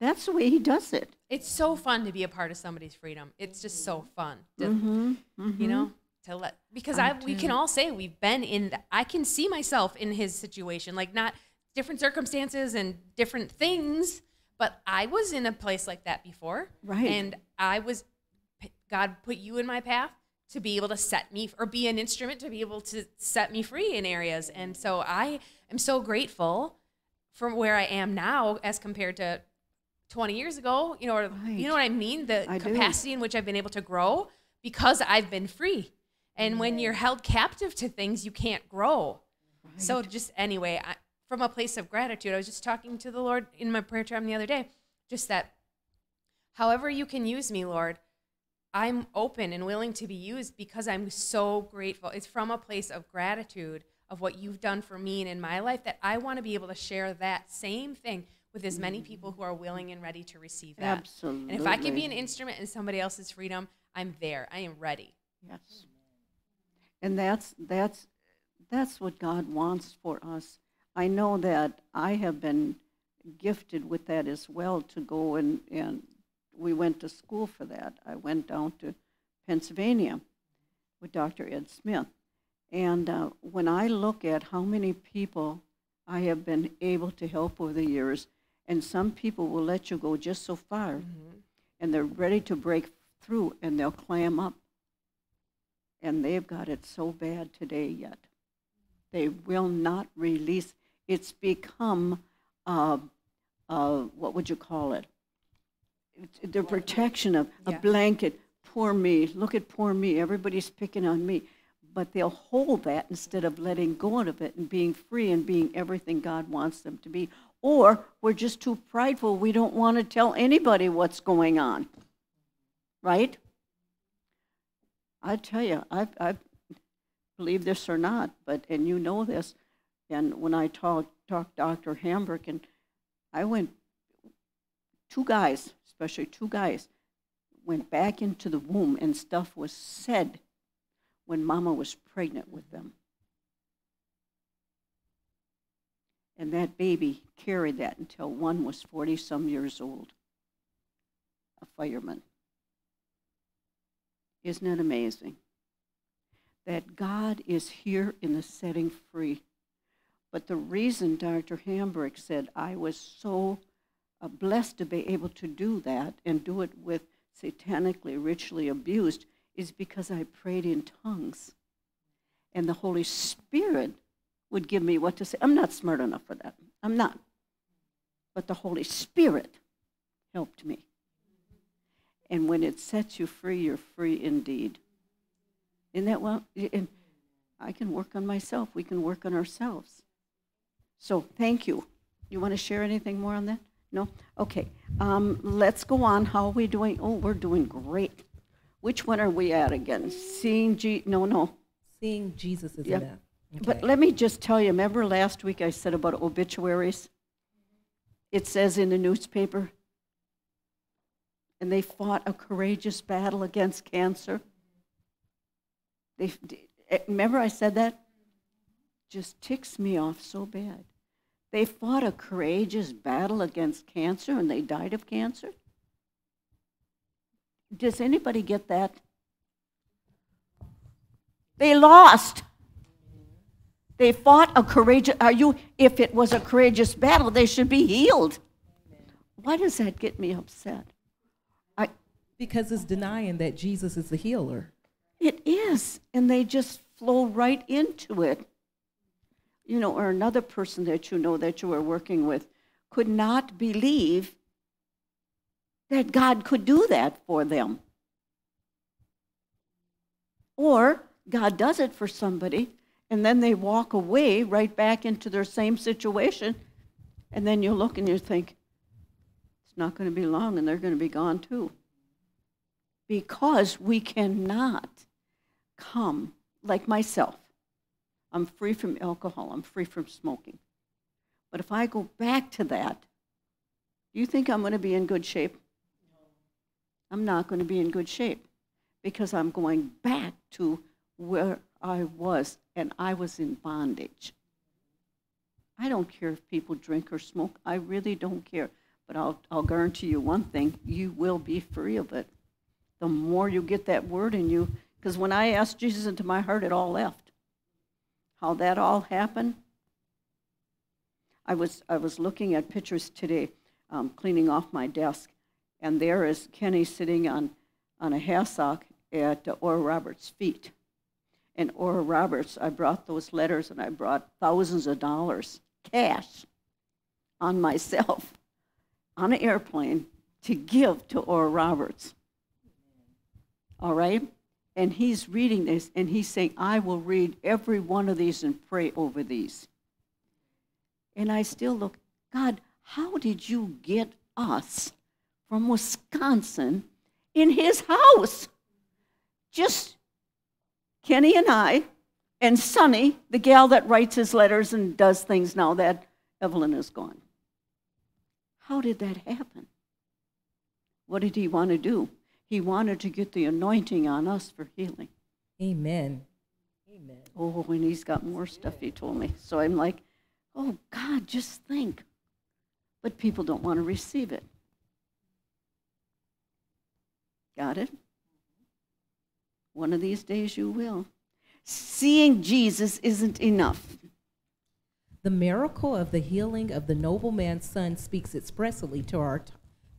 A: That's the way He does it.
F: It's so fun to be a part of somebody's freedom. It's just so fun. to-
A: Mm-hmm.
F: you know to let because
A: I
F: i we can all say we've been in th- i can see myself in his situation like not different circumstances and different things but i was in a place like that before
A: Right.
F: and i was god put you in my path to be able to set me or be an instrument to be able to set me free in areas and so i am so grateful from where i am now as compared to 20 years ago you know or
A: Right.
F: you know what i mean the
A: I do.
F: capacity in which i've been able to grow because i've been free and when you're held captive to things you can't grow. So just anyway I, from a place of gratitude i was just talking to the lord in my prayer time the other day just that however you can use me lord i'm open and willing to be used because i'm so grateful. It's from a place of gratitude of what you've done for me and in my life that i want to be able to share that same thing with as many people who are willing and ready to receive that.
A: Absolutely.
F: and if i can be an instrument in somebody else's freedom i'm there. I am ready.
A: Yes. And that's that's that's what God wants for us. I know that I have been gifted with that as well to go and and we went to school for that. I went down to Pennsylvania with Dr. Ed Smith. And uh, when I look at how many people I have been able to help over the years, and some people will let you go just so far, and they're ready to break through, and they'll clam up and they've got it so bad today yet. They will not release. It's become, uh, uh, what would you call it? It's the protection of a
F: Yeah.
A: blanket. Poor me. Look at poor me. Everybody's picking on me. But they'll hold that instead of letting go of it and being free and being everything God wants them to be. Or we're just too prideful. We don't want to tell anybody what's going on. Right? I tell you, I, I believe this or not, but and you know this. And when I talked talked Dr. Hamburg, and I went, two guys, especially two guys, went back into the womb, and stuff was said when Mama was pregnant with them. And that baby carried that until one was 40 some years old, a fireman. Isn't it amazing that God is here in the setting free? But the reason Dr. Hamburg said I was so uh, blessed to be able to do that and do it with satanically richly abused is because I prayed in tongues. And the Holy Spirit would give me what to say. I'm not smart enough for that. I'm not. But the Holy Spirit helped me. And when it sets you free, you're free indeed. Isn't that well? And I can work on myself. We can work on ourselves. So thank you. You want to share anything more on that? No? Okay. Um, let's go on. How are we doing? Oh, we're doing great. Which one are we at again? Seeing G? No, no.
C: Seeing Jesus is
A: Yep.
C: enough.
A: But let me just tell you, remember last week I said about obituaries? it says in the newspaper, and they fought a courageous battle against cancer. They, eh, remember I said that? Just ticks me off so bad. They fought a courageous battle against cancer and they died of cancer. Does anybody get that? They lost. They fought a courageous, are you, if it was a courageous battle, they should be healed. Why does that get me upset?
C: Because it's denying that Jesus is the healer.
A: it is, and they just flow right into it. You know, or another person that you know that you are working with could not believe that God could do that for them. Or God does it for somebody, and then they walk away right back into their same situation, and then you look and you think, it's not going to be long, and they're going to be gone too. Because we cannot come like myself. I'm free from alcohol, I'm free from smoking. But if I go back to that, do you think I'm going to be in good shape? I'm not going to be in good shape because I'm going back to where I was, and I was in bondage. I don't care if people drink or smoke. I really don't care. But I'll, I'll guarantee you one thing you will be free of it. The more you get that word in you, because when I asked Jesus into my heart, it all left. How that all happened? I was, I was looking at pictures today, um, cleaning off my desk, and there is Kenny sitting on, on a hassock at uh, Oral Roberts' feet. And Oral Roberts, I brought those letters and I brought thousands of dollars cash on myself (laughs) on an airplane to give to Oral Roberts. All right? And he's reading this and he's saying, I will read every one of these and pray over these. And I still look, God, how did you get us from Wisconsin in his house? Just Kenny and I, and Sonny, the gal that writes his letters and does things now that Evelyn is gone. How did that happen? What did he want to do? He wanted to get the anointing on us for healing.
C: Amen.
D: Amen.
A: Oh, and he's got more stuff he told me. So I'm like, oh, God, just think. But people don't want to receive it. Got it? One of these days you will. Seeing Jesus isn't enough.
C: The miracle of the healing of the nobleman's son speaks expressly to our,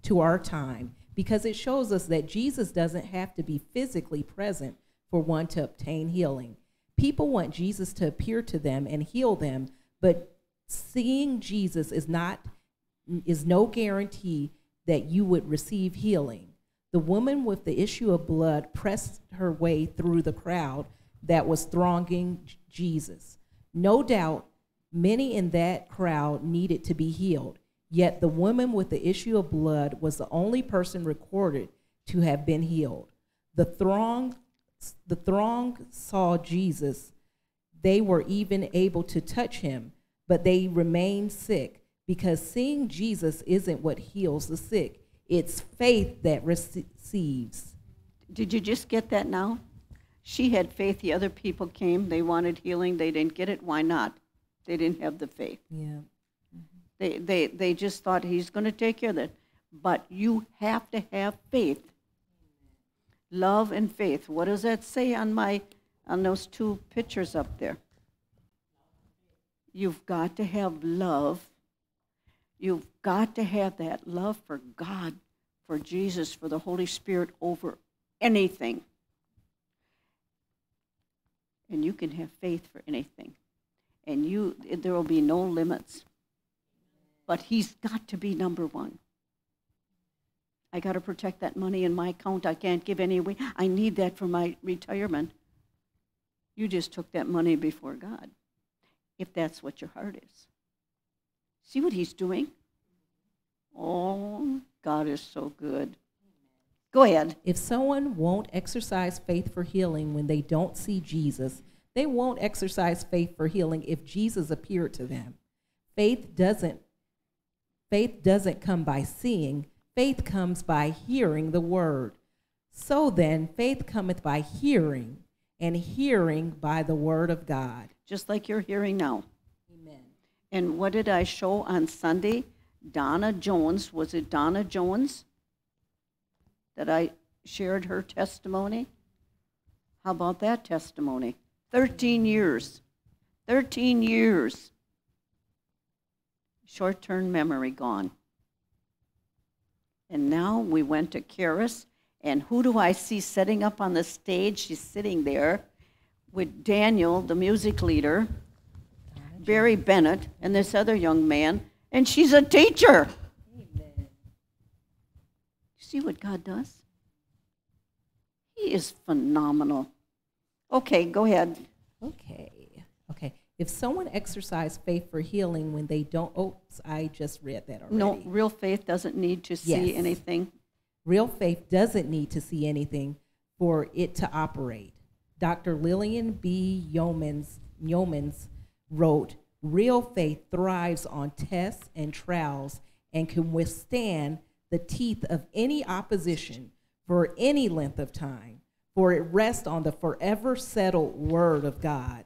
C: to our time because it shows us that Jesus doesn't have to be physically present for one to obtain healing. People want Jesus to appear to them and heal them, but seeing Jesus is not is no guarantee that you would receive healing. The woman with the issue of blood pressed her way through the crowd that was thronging Jesus. No doubt many in that crowd needed to be healed. Yet the woman with the issue of blood was the only person recorded to have been healed. The throng, the throng saw Jesus. They were even able to touch him, but they remained sick because seeing Jesus isn't what heals the sick. It's faith that receives.
A: Did you just get that now? She had faith. The other people came. They wanted healing. They didn't get it. Why not? They didn't have the faith.
C: Yeah.
A: They, they, they just thought he's going to take care of that. But you have to have faith. Love and faith. What does that say on my on those two pictures up there? You've got to have love. You've got to have that love for God, for Jesus, for the Holy Spirit over anything. And you can have faith for anything. And you there will be no limits but he's got to be number one. I got to protect that money in my account. I can't give any away. I need that for my retirement. You just took that money before God, if that's what your heart is. See what he's doing? Oh, God is so good. Go ahead.
C: If someone won't exercise faith for healing when they don't see Jesus, they won't exercise faith for healing if Jesus appeared to them. Faith doesn't Faith doesn't come by seeing, faith comes by hearing the word. So then, faith cometh by hearing, and hearing by the word of God.
A: just like you're hearing now.
C: Amen.
A: And what did I show on Sunday? Donna Jones, was it Donna Jones? That I shared her testimony? How about that testimony? 13 years. 13 years. Short term memory gone. And now we went to Charis, and who do I see sitting up on the stage? She's sitting there with Daniel, the music leader, Barry Bennett, and this other young man, and she's a teacher. See what God does? He is phenomenal. Okay, go ahead.
C: Okay. Okay. If someone exercised faith for healing when they don't, oops, I just read that already.
A: No, real faith doesn't need to see
C: Yes.
A: anything.
C: Real faith doesn't need to see anything for it to operate. Dr. Lillian B. Yeomans, Yeomans wrote, Real faith thrives on tests and trials and can withstand the teeth of any opposition for any length of time, for it rests on the forever settled word of God.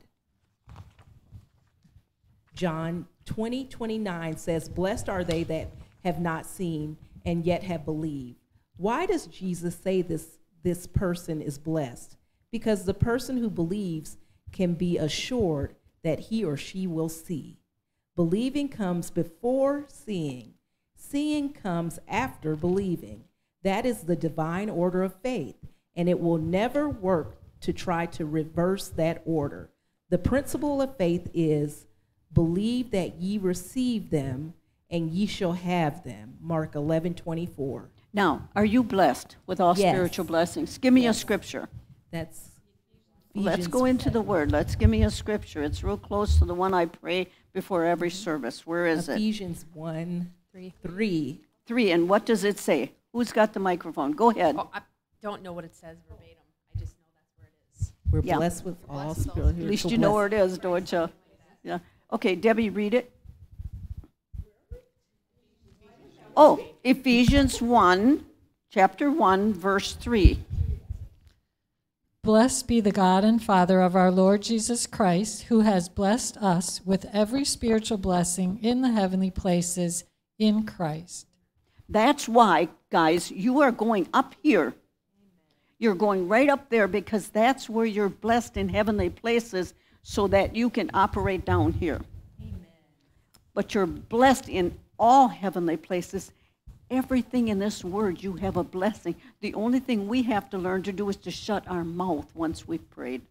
C: John 20, 29 says, Blessed are they that have not seen and yet have believed. Why does Jesus say this, this person is blessed? Because the person who believes can be assured that he or she will see. Believing comes before seeing, seeing comes after believing. That is the divine order of faith, and it will never work to try to reverse that order. The principle of faith is believe that ye receive them, and ye shall have them. Mark 11 24.
A: Now, are you blessed with all
C: Yes.
A: spiritual blessings? Give me
C: Yes.
A: a scripture.
C: That's Ephesians Let's
A: go into the word. Let's give me a scripture. It's real close to the one I pray before every mm-hmm. service. Where is it?
C: Ephesians 1
F: Three.
C: 3.
A: Three. And what does it say? Who's got the microphone? Go ahead.
F: Oh, I don't know what it says verbatim. I just know that's where it is.
C: We're
A: Yeah.
C: blessed with all
F: Blessed with all
C: spiritual
A: At least you know where it is, don't you? Yeah. Okay, Debbie, read it. Oh, Ephesians 1, chapter 1, verse 3.
G: Blessed be the God and Father of our Lord Jesus Christ, who has blessed us with every spiritual blessing in the heavenly places in Christ.
A: That's why, guys, you are going up here. You're going right up there because that's where you're blessed in heavenly places so that you can operate down here. But you're blessed in all heavenly places. Everything in this word, you have a blessing. The only thing we have to learn to do is to shut our mouth once we've prayed.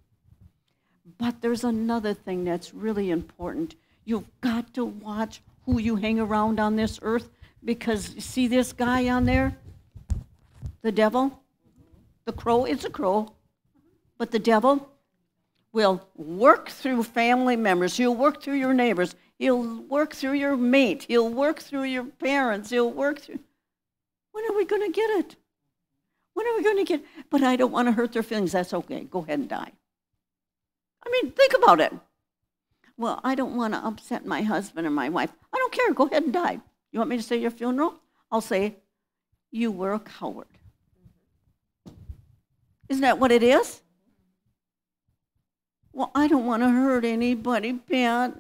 A: But there's another thing that's really important. You've got to watch who you hang around on this earth because you see this guy on there? The devil? The crow? It's a crow. But the devil will work through family members. He'll work through your neighbors. He'll work through your mate. He'll work through your parents. He'll work through. When are we going to get it? When are we going to get? But I don't want to hurt their feelings. That's okay. Go ahead and die. I mean, think about it. Well, I don't want to upset my husband or my wife. I don't care. Go ahead and die. You want me to say your funeral? I'll say, you were a coward. Isn't that what it is? Well, I don't want to hurt anybody, Pat.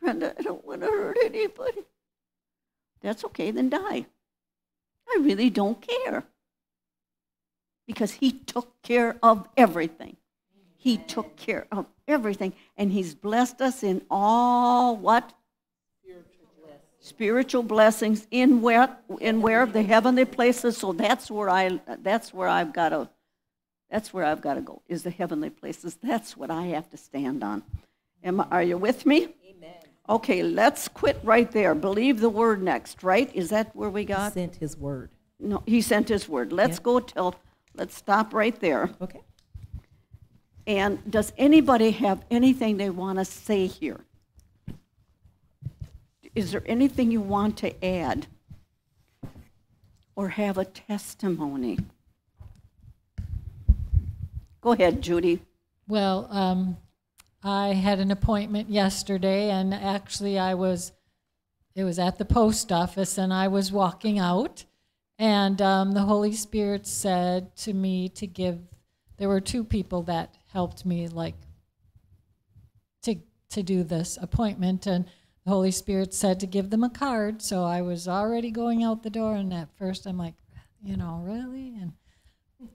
A: Brenda, I don't want to hurt anybody. That's okay, then die. I really don't care. Because he took care of everything. He took care of everything. And he's blessed us in all what? Spiritual blessings in where in where of the heavenly places. So that's where I that's where I've got to that's where I've got to go. Is the heavenly places. That's what I have to stand on. Am are you with me? Amen. Okay, let's quit right there. Believe the word next, right? Is that where we got?
C: sent his word.
A: No, he sent his word. Let's
C: Yeah.
A: go till let's stop right there.
C: Okay.
A: And does anybody have anything they want to say here? Is there anything you want to add? Or have a testimony? Go ahead, Judy.
G: Well, um, I had an appointment yesterday, and actually, I was it was at the post office, and I was walking out, and um, the Holy Spirit said to me to give. There were two people that helped me, like to to do this appointment, and the Holy Spirit said to give them a card. So I was already going out the door, and at first I'm like, you know, really, and.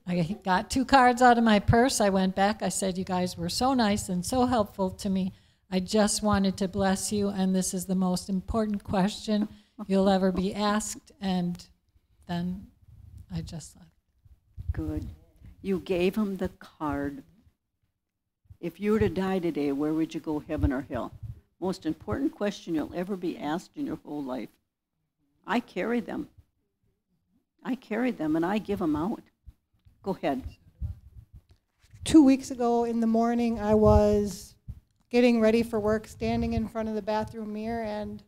G: I got two cards out of my purse. I went back. I said, You guys were so nice and so helpful to me. I just wanted to bless you, and this is the most important question you'll ever be asked. And then I just left.
A: Good. You gave him the card. If you were to die today, where would you go, heaven or hell? Most important question you'll ever be asked in your whole life. I carry them. I carry them and I give them out. Go ahead.
H: two weeks ago in the morning, I was getting ready for work, standing in front of the bathroom mirror, and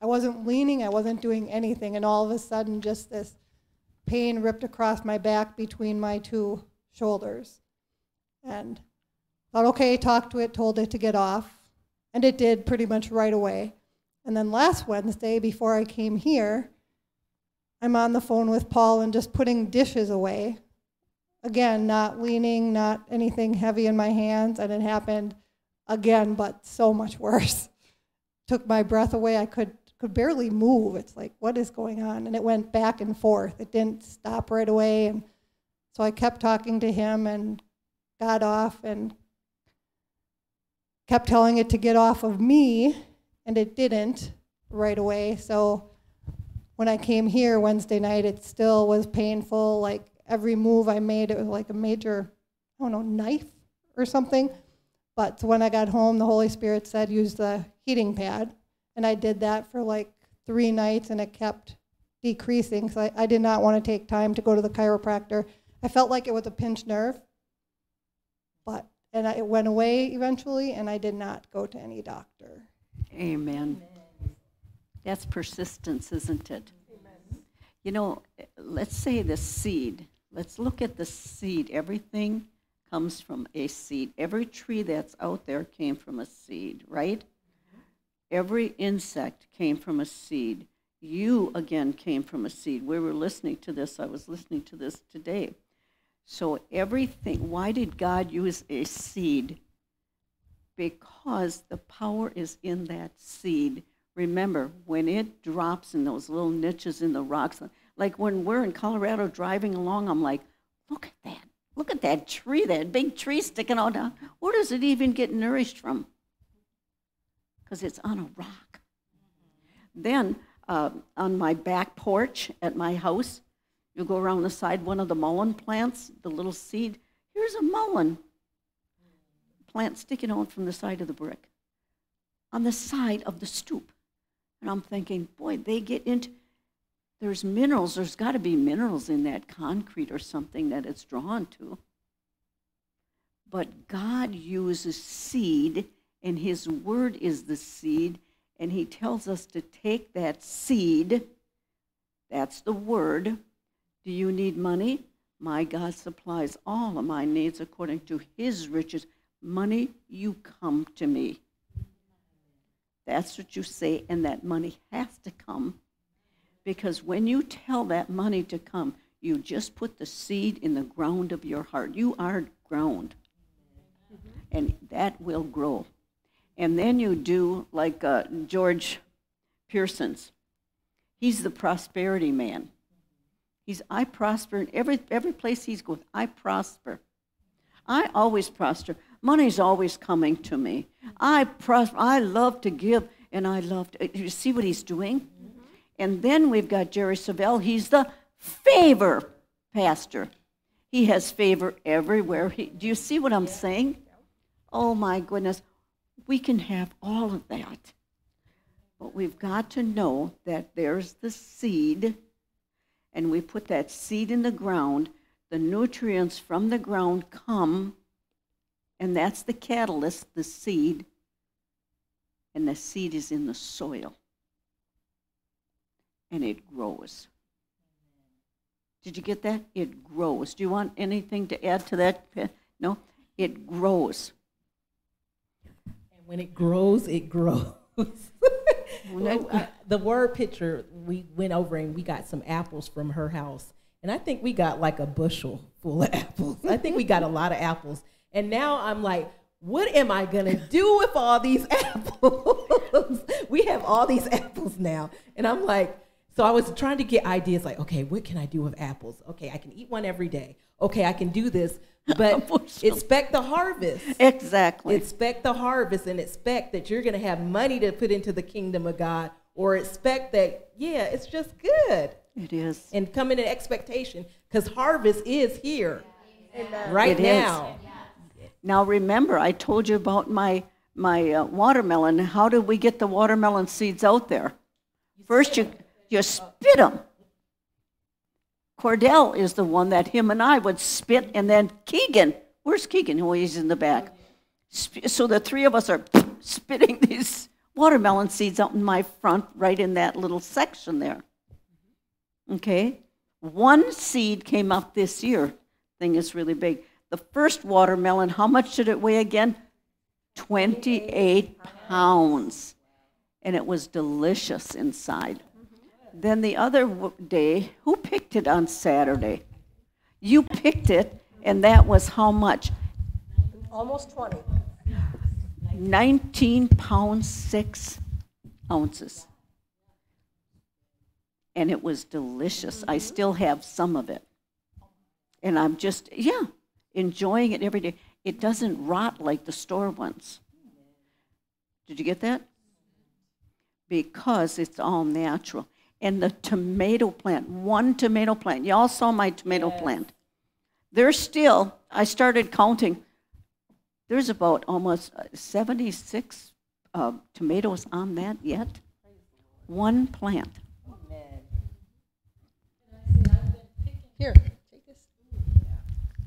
H: I wasn't leaning, I wasn't doing anything, and all of a sudden, just this pain ripped across my back between my two shoulders. And thought, okay, talked to it, told it to get off, and it did pretty much right away. And then last Wednesday, before I came here, I'm on the phone with Paul and just putting dishes away again, not leaning, not anything heavy in my hands, and it happened again, but so much (laughs) worse. Took my breath away. I could could barely move. It's like, what is going on? And it went back and forth. It didn't stop right away, and so I kept talking to him and got off and kept telling it to get off of me, and it didn't right away. So when I came here Wednesday night, it still was painful. Like every move I made, it was like a major, I don't know, knife or something. But when I got home, the Holy Spirit said use the heating pad. And I did that for like three nights and it kept decreasing. So I, I did not want to take time to go to the chiropractor. I felt like it was a pinched nerve. But, and I, it went away eventually, and I did not go to any doctor.
A: Amen. That's persistence, isn't it? You know, let's say the seed. Let's look at the seed. Everything comes from a seed. Every tree that's out there came from a seed, right? Every insect came from a seed. You, again, came from a seed. We were listening to this. I was listening to this today. So, everything, why did God use a seed? Because the power is in that seed. Remember, when it drops in those little niches in the rocks, like when we're in Colorado driving along, I'm like, look at that. Look at that tree, that big tree sticking out. Down. Where does it even get nourished from? Because it's on a rock. Then uh, on my back porch at my house, you go around the side, one of the mullein plants, the little seed. Here's a mullein plant sticking out from the side of the brick on the side of the stoop. And I'm thinking, boy, they get into, there's minerals, there's got to be minerals in that concrete or something that it's drawn to. But God uses seed, and His Word is the seed, and He tells us to take that seed, that's the Word. Do you need money? My God supplies all of my needs according to His riches. Money, you come to me. That's what you say, and that money has to come. Because when you tell that money to come, you just put the seed in the ground of your heart. You are ground. And that will grow. And then you do like uh, George Pearsons. He's the prosperity man. He's, I prosper in every, every place he's going, I prosper. I always prosper. Money's always coming to me. I prosper. I love to give, and I love to. You see what he's doing? And then we've got Jerry Savelle. He's the favor pastor. He has favor everywhere. He, do you see what I'm saying? Oh my goodness. We can have all of that. But we've got to know that there's the seed, and we put that seed in the ground. The nutrients from the ground come, and that's the catalyst, the seed. And the seed is in the soil and it grows. Did you get that? It grows. Do you want anything to add to that? No? It grows.
C: And when it grows, it grows. (laughs) Well, I- oh, uh, the word picture, we went over and we got some apples from her house. And I think we got like a bushel full of (laughs) apples. I think we got a lot of apples. And now I'm like, what am I going to do with all these (laughs) apples? we have all these apples now. And I'm like, so I was trying to get ideas like, okay, what can I do with apples? Okay, I can eat one every day. Okay, I can do this. (laughs) But expect the harvest.
A: Exactly.
C: Expect the harvest and expect that you're going to have money to put into the kingdom of God, or expect that, yeah, it's just good.
A: It is.
C: And come in an expectation because harvest is here right
A: It is.
C: now.
A: Now remember, I told you about my my uh, watermelon. How did we get the watermelon seeds out there? First, you you spit them. Cordell is the one that him and I would spit, and then Keegan. Where's Keegan? Oh, he's in the back. So the three of us are (laughs) spitting these watermelon seeds out in my front, right in that little section there. Okay? One seed came up this year. Thing is really big. The first watermelon, how much did it weigh again? 28 pounds. And it was delicious inside. Then the other day, who picked it on Saturday? You picked it, and that was how much?
I: Almost 20.
A: 19 pounds, 6 ounces. And it was delicious. I mm-hmm. still have some of it. And I'm just, yeah, enjoying it every day. It doesn't rot like the store ones. Did you get that? Because it's all natural. And the tomato plant, one tomato plant. Y'all saw my tomato plant. There's still, I started counting, there's about almost uh, 76 uh, tomatoes on that yet. One plant.
I: Here, take this.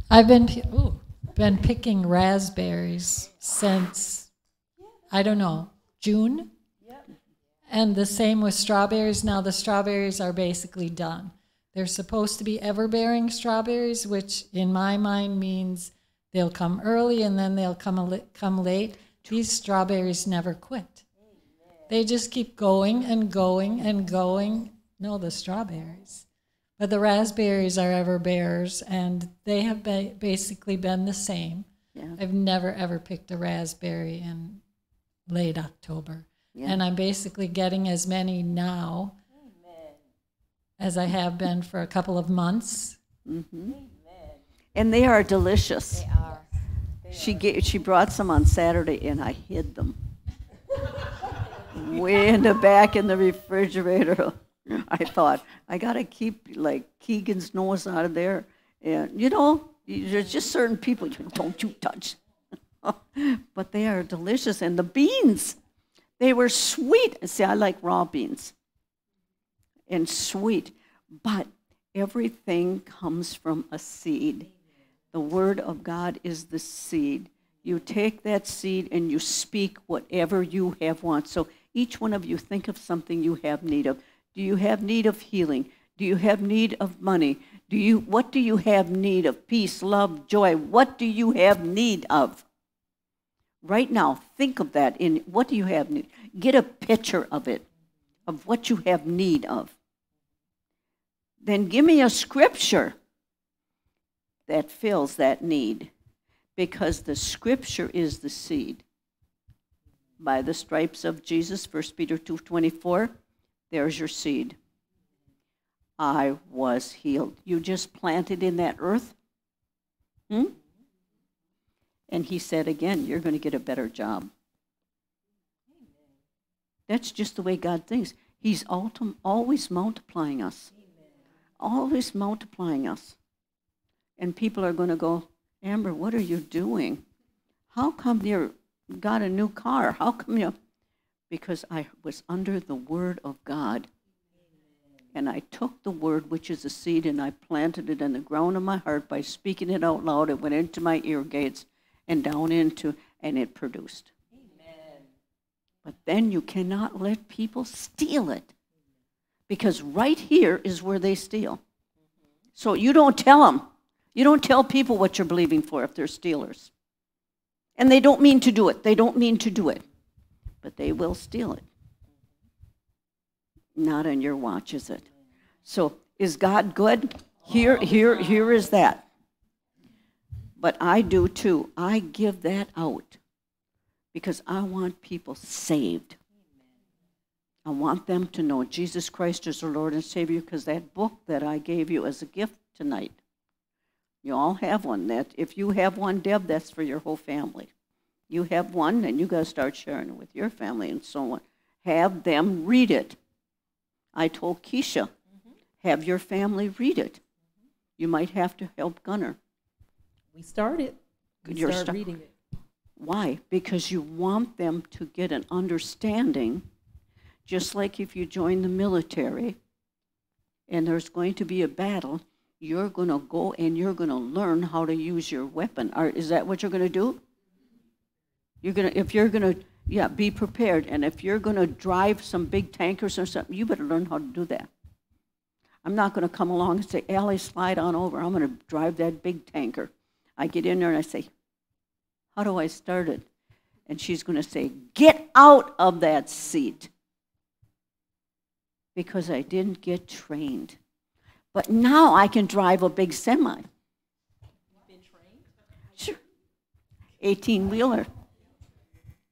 G: I've been ooh, been picking raspberries since I don't know June, and the same with strawberries. Now the strawberries are basically done. They're supposed to be ever-bearing strawberries, which in my mind means they'll come early and then they'll come a li- come late. These strawberries never quit. They just keep going and going and going. No, the strawberries. But the raspberries are ever bearers, and they have ba- basically been the same.
A: Yeah.
G: I've never ever picked a raspberry in late October.
A: Yeah.
G: And I'm basically getting as many now as I have been for a couple of months. Mm-hmm.
A: And they are delicious. They are. She gave, she brought some on Saturday, and I hid them (laughs) way in the back in the refrigerator. (laughs) I thought I gotta keep like Keegan's nose out of there, and you know, there's just certain people you don't you touch. (laughs) but they are delicious, and the beans, they were sweet. See, I like raw beans and sweet, but everything comes from a seed. The Word of God is the seed. You take that seed and you speak whatever you have want. So each one of you think of something you have need of. Do you have need of healing? Do you have need of money? Do you what do you have need of? Peace, love, joy. What do you have need of? Right now, think of that in what do you have need? Get a picture of it, of what you have need of. Then give me a scripture that fills that need because the scripture is the seed by the stripes of jesus 1 peter 2.24 there's your seed i was healed you just planted in that earth hmm? And he said again you're going to get a better job that's just the way god thinks he's always multiplying us always multiplying us and people are going to go, Amber, what are you doing? How come you got a new car? How come you? Because I was under the word of God. And I took the word, which is a seed, and I planted it in the ground of my heart by speaking it out loud. It went into my ear gates and down into, and it produced. But then you cannot let people steal it. Because right here is where they steal. So you don't tell them. You don't tell people what you're believing for if they're stealers. And they don't mean to do it. They don't mean to do it. But they will steal it. Not on your watch, is it? So is God good? Here, here, here is that. But I do too. I give that out because I want people saved. I want them to know Jesus Christ is their Lord and Savior because that book that I gave you as a gift tonight, you all have one. That if you have one, Deb, that's for your whole family. You have one, and you got to start sharing it with your family and so on. Have them read it. I told Keisha, mm-hmm. have your family read it. You might have to help Gunner.
C: We started. We
A: You're
C: started
A: sta-
C: reading it.
A: Why? Because you want them to get an understanding, just like if you join the military and there's going to be a battle, you're going to go and you're going to learn how to use your weapon. Are, is that what you're going to do? You're going to, if you're going to, yeah, be prepared. And if you're going to drive some big tankers or something, you better learn how to do that. I'm not going to come along and say, Allie, slide on over. I'm going to drive that big tanker. I get in there and I say, how do I start it? And she's going to say, Get out of that seat. Because I didn't get trained. But now I can drive a big semi. Been trained? Sure. 18 wheeler.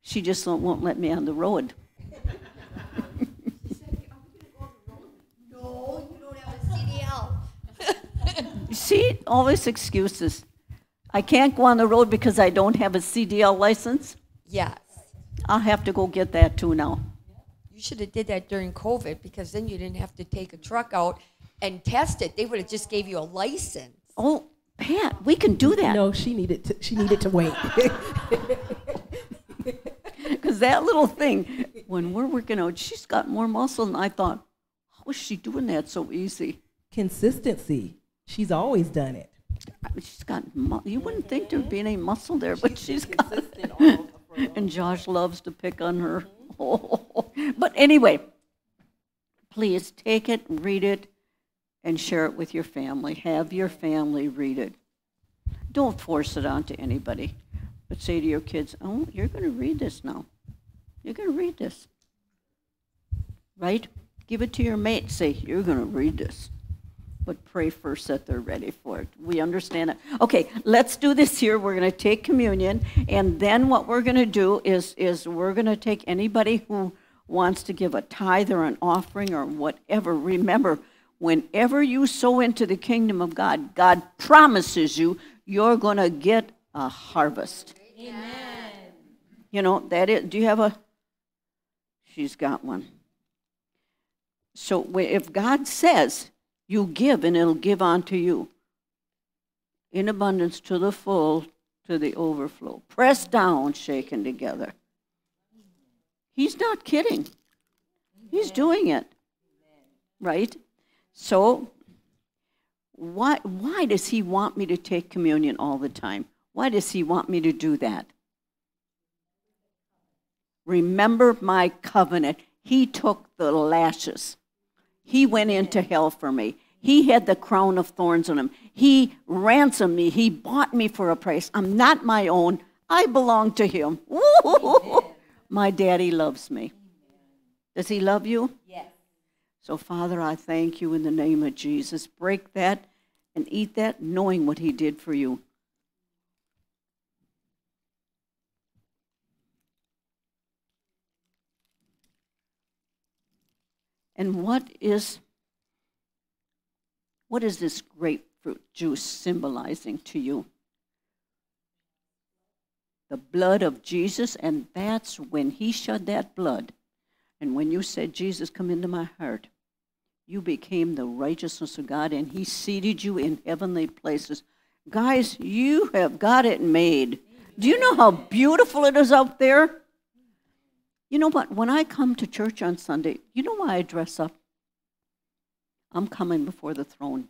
A: She just won't- won't let me on the road. (laughs)
B: No, you don't have a CDL.
A: See, always excuses. I can't go on the road because I don't have a CDL license.
B: Yes.
A: I'll have to go get that too now.
B: You should have did that during COVID because then you didn't have to take a truck out and test it. They would have just gave you a license.
A: Oh, Pat, we can do that.
C: No, she needed to. She needed to wait. (laughs)
A: Because that little thing, when we're working out, she's got more muscle. than I thought, how is she doing that so easy?
C: Consistency. She's always done it.
A: I mean, She's got, mu- you wouldn't think there'd be any muscle there, but she's got. (laughs) And Josh loves to pick on her. (laughs) But anyway, please take it, read it, and share it with your family. Have your family read it. Don't force it onto anybody, but say to your kids, oh, you're going to read this now. You're going to read this. Right? Give it to your mate. Say, you're going to read this. But pray first that they're ready for it. We understand it. Okay, let's do this here. We're going to take communion, and then what we're going to do is, is we're going to take anybody who wants to give a tithe or an offering or whatever. Remember, whenever you sow into the kingdom of God, God promises you you're going to get a harvest. Amen. You know, that is, do you have a? She's got one. So if God says, you give and it'll give unto you in abundance to the full, to the overflow. Pressed down, shaken together. He's not kidding. He's doing it. Right? So, why, why does he want me to take communion all the time? Why does he want me to do that? Remember my covenant. He took the lashes. He went into hell for me. He had the crown of thorns on him. He ransomed me. He bought me for a price. I'm not my own. I belong to him. My daddy loves me. Does he love you? Yes. So, Father, I thank you in the name of Jesus. Break that and eat that knowing what he did for you. And what is what is this grapefruit juice symbolizing to you? The blood of Jesus, and that's when he shed that blood. And when you said, Jesus, come into my heart, you became the righteousness of God, and he seated you in heavenly places. Guys, you have got it made. Do you know how beautiful it is out there? You know what? When I come to church on Sunday, you know why I dress up? I'm coming before the throne.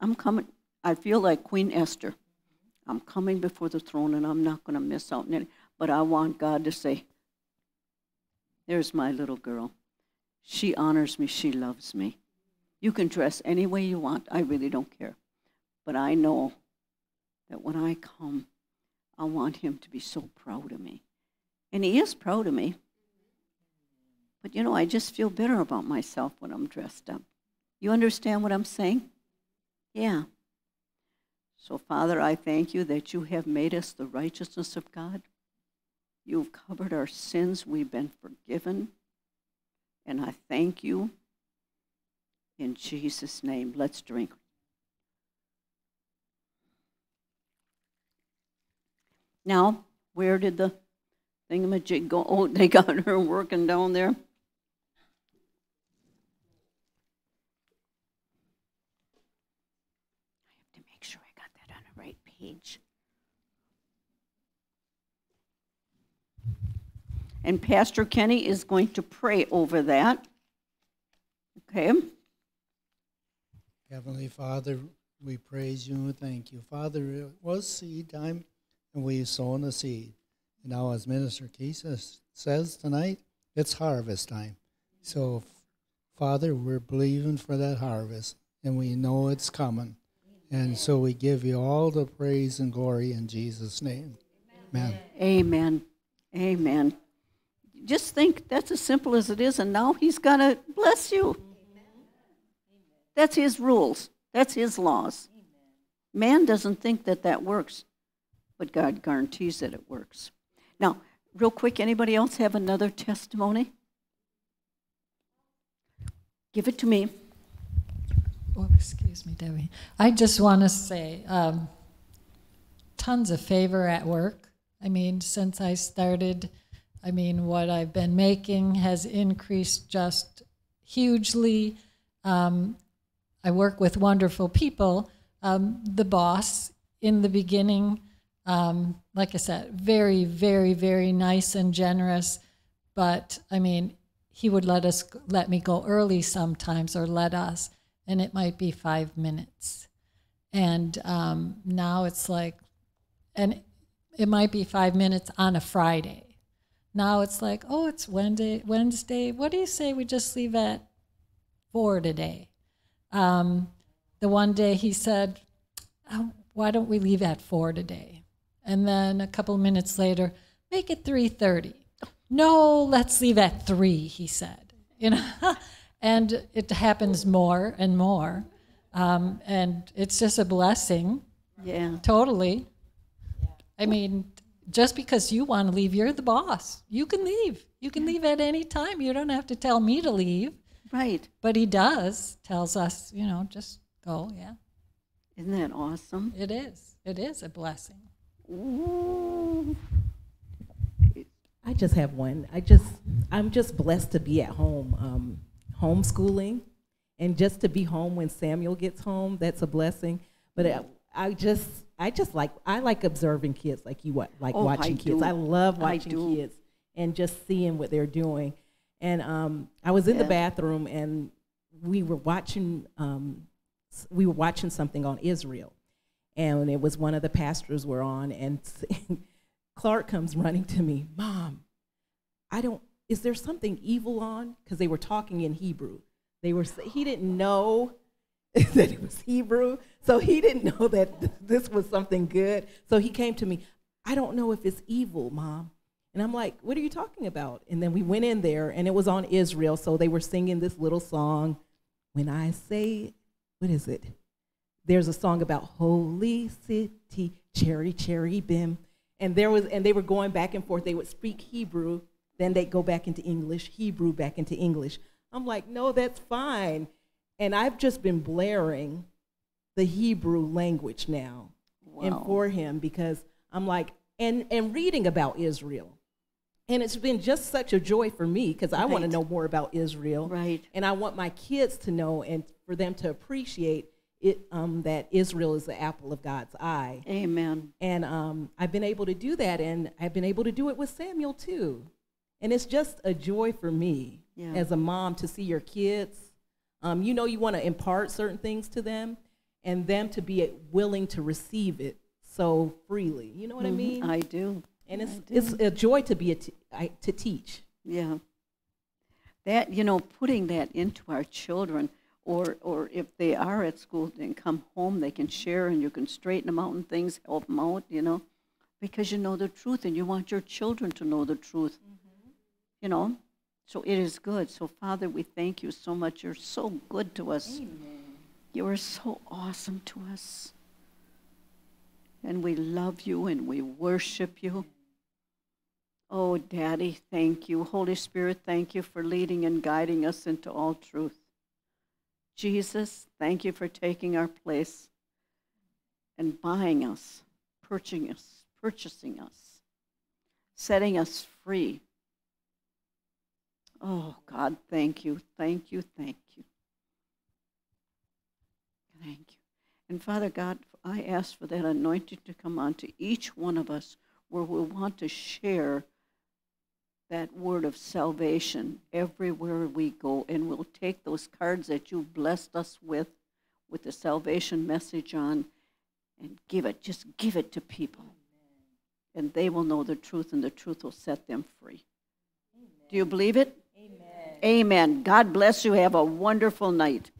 A: I'm coming. I feel like Queen Esther. I'm coming before the throne and I'm not going to miss out on any. But I want God to say, There's my little girl. She honors me. She loves me. You can dress any way you want. I really don't care. But I know that when I come, I want him to be so proud of me. And he is proud of me. But you know, I just feel bitter about myself when I'm dressed up. You understand what I'm saying? Yeah. So, Father, I thank you that you have made us the righteousness of God. You've covered our sins. We've been forgiven. And I thank you in Jesus' name. Let's drink. Now, where did the thingamajig? Oh, they got (laughs) her working down there. I have to make sure I got that on the right page. And Pastor Kenny is going to pray over that. Okay?
E: Heavenly Father, we praise you and thank you. Father, it was seed time, and we sown a seed. Now, as Minister Keith says tonight, it's harvest time. So, Father, we're believing for that harvest, and we know it's coming. And so we give you all the praise and glory in Jesus' name. Amen.
A: Amen. Amen. Just think that's as simple as it is, and now he's going to bless you. That's his rules, that's his laws. Man doesn't think that that works, but God guarantees that it works. Now, real quick, anybody else have another testimony? Give it to me.
G: Oh, excuse me, Debbie. I just want to say um, tons of favor at work. I mean, since I started, I mean, what I've been making has increased just hugely. Um, I work with wonderful people. Um, the boss in the beginning, um, like I said, very, very, very nice and generous. But I mean, he would let us let me go early sometimes, or let us, and it might be five minutes. And um, now it's like, and it might be five minutes on a Friday. Now it's like, oh, it's Wednesday. Wednesday. What do you say we just leave at four today? Um, the one day he said, oh, "Why don't we leave at four today?" And then a couple minutes later, make it three thirty. No, let's leave at three. He said, you know, (laughs) and it happens more and more, um, and it's just a blessing.
A: Yeah.
G: Totally. I mean, just because you want to leave, you're the boss. You can leave. You can leave at any time. You don't have to tell me to leave.
A: Right.
G: But he does, tells us, you know, just go, yeah.
A: Isn't that awesome?
G: It is. It is a blessing.
A: Ooh.
C: I just have one. I just, I'm just blessed to be at home, um, homeschooling, and just to be home when Samuel gets home. That's a blessing. But I, I just, I just like, I like observing kids, like you what, like
A: Oh, I
C: watching kids.
A: do.
C: I love watching
A: do.
C: kids and just seeing what they're doing. And um, I was in the bathroom, and we were watching, um, we were watching something on Israel, and it was one of the pastors we were on, and (laughs) Clark comes running to me, Mom, I don't, is there something evil on? Because they were talking in Hebrew. They were, he didn't know (laughs) that it was Hebrew, so he didn't know that th- this was something good. So he came to me, I don't know if it's evil, Mom. And I'm like, what are you talking about? And then we went in there, and it was on Israel, so they were singing this little song. When I say, what is it? There's a song about holy city, cherry, cherry bim. And there was, and they were going back and forth. They would speak Hebrew, then they'd go back into English, Hebrew back into English. I'm like, no, that's fine. And I've just been blaring the Hebrew language now and for him because I'm like, and, and reading about Israel. And it's been just such a joy for me because I want to know more about Israel.
A: Right.
C: And I want my kids to know and for them to appreciate it, um, that Israel is the apple of God's eye.
A: Amen.
C: And um, I've been able to do that, and I've been able to do it with Samuel too. And it's just a joy for me
A: Yeah.
C: as a mom to see your kids. Um, you know, you want to impart certain things to them, and them to be willing to receive it so freely. You know what I
A: Mhm,
C: mean?
A: I do.
C: and it's
A: do.
C: it's a joy to be a t- I, to teach.
A: Yeah. That, you know, putting that into our children, or, or if they are at school and come home, they can share and you can straighten them out and things, help them out, you know, because you know the truth and you want your children to know the truth. You know, So it is good. So, Father, we thank you so much. You're so good to us. You are so awesome to us. And we love you and we worship you. Oh, Daddy, thank you. Holy Spirit, thank you for leading and guiding us into all truth. Jesus, thank you for taking our place and buying us, purchasing us, purchasing us, setting us free. Oh, God, thank you, thank you, thank you. Thank you. And Father God, I ask for that anointing to come on to each one of us where we want to share that word of salvation everywhere we go. And we'll take those cards that you blessed us with, with the salvation message on, and give it. Just give it to people. And they will know the truth, and the truth will set them free. Do you believe it? Amen. Amen. God bless you. Have a wonderful night.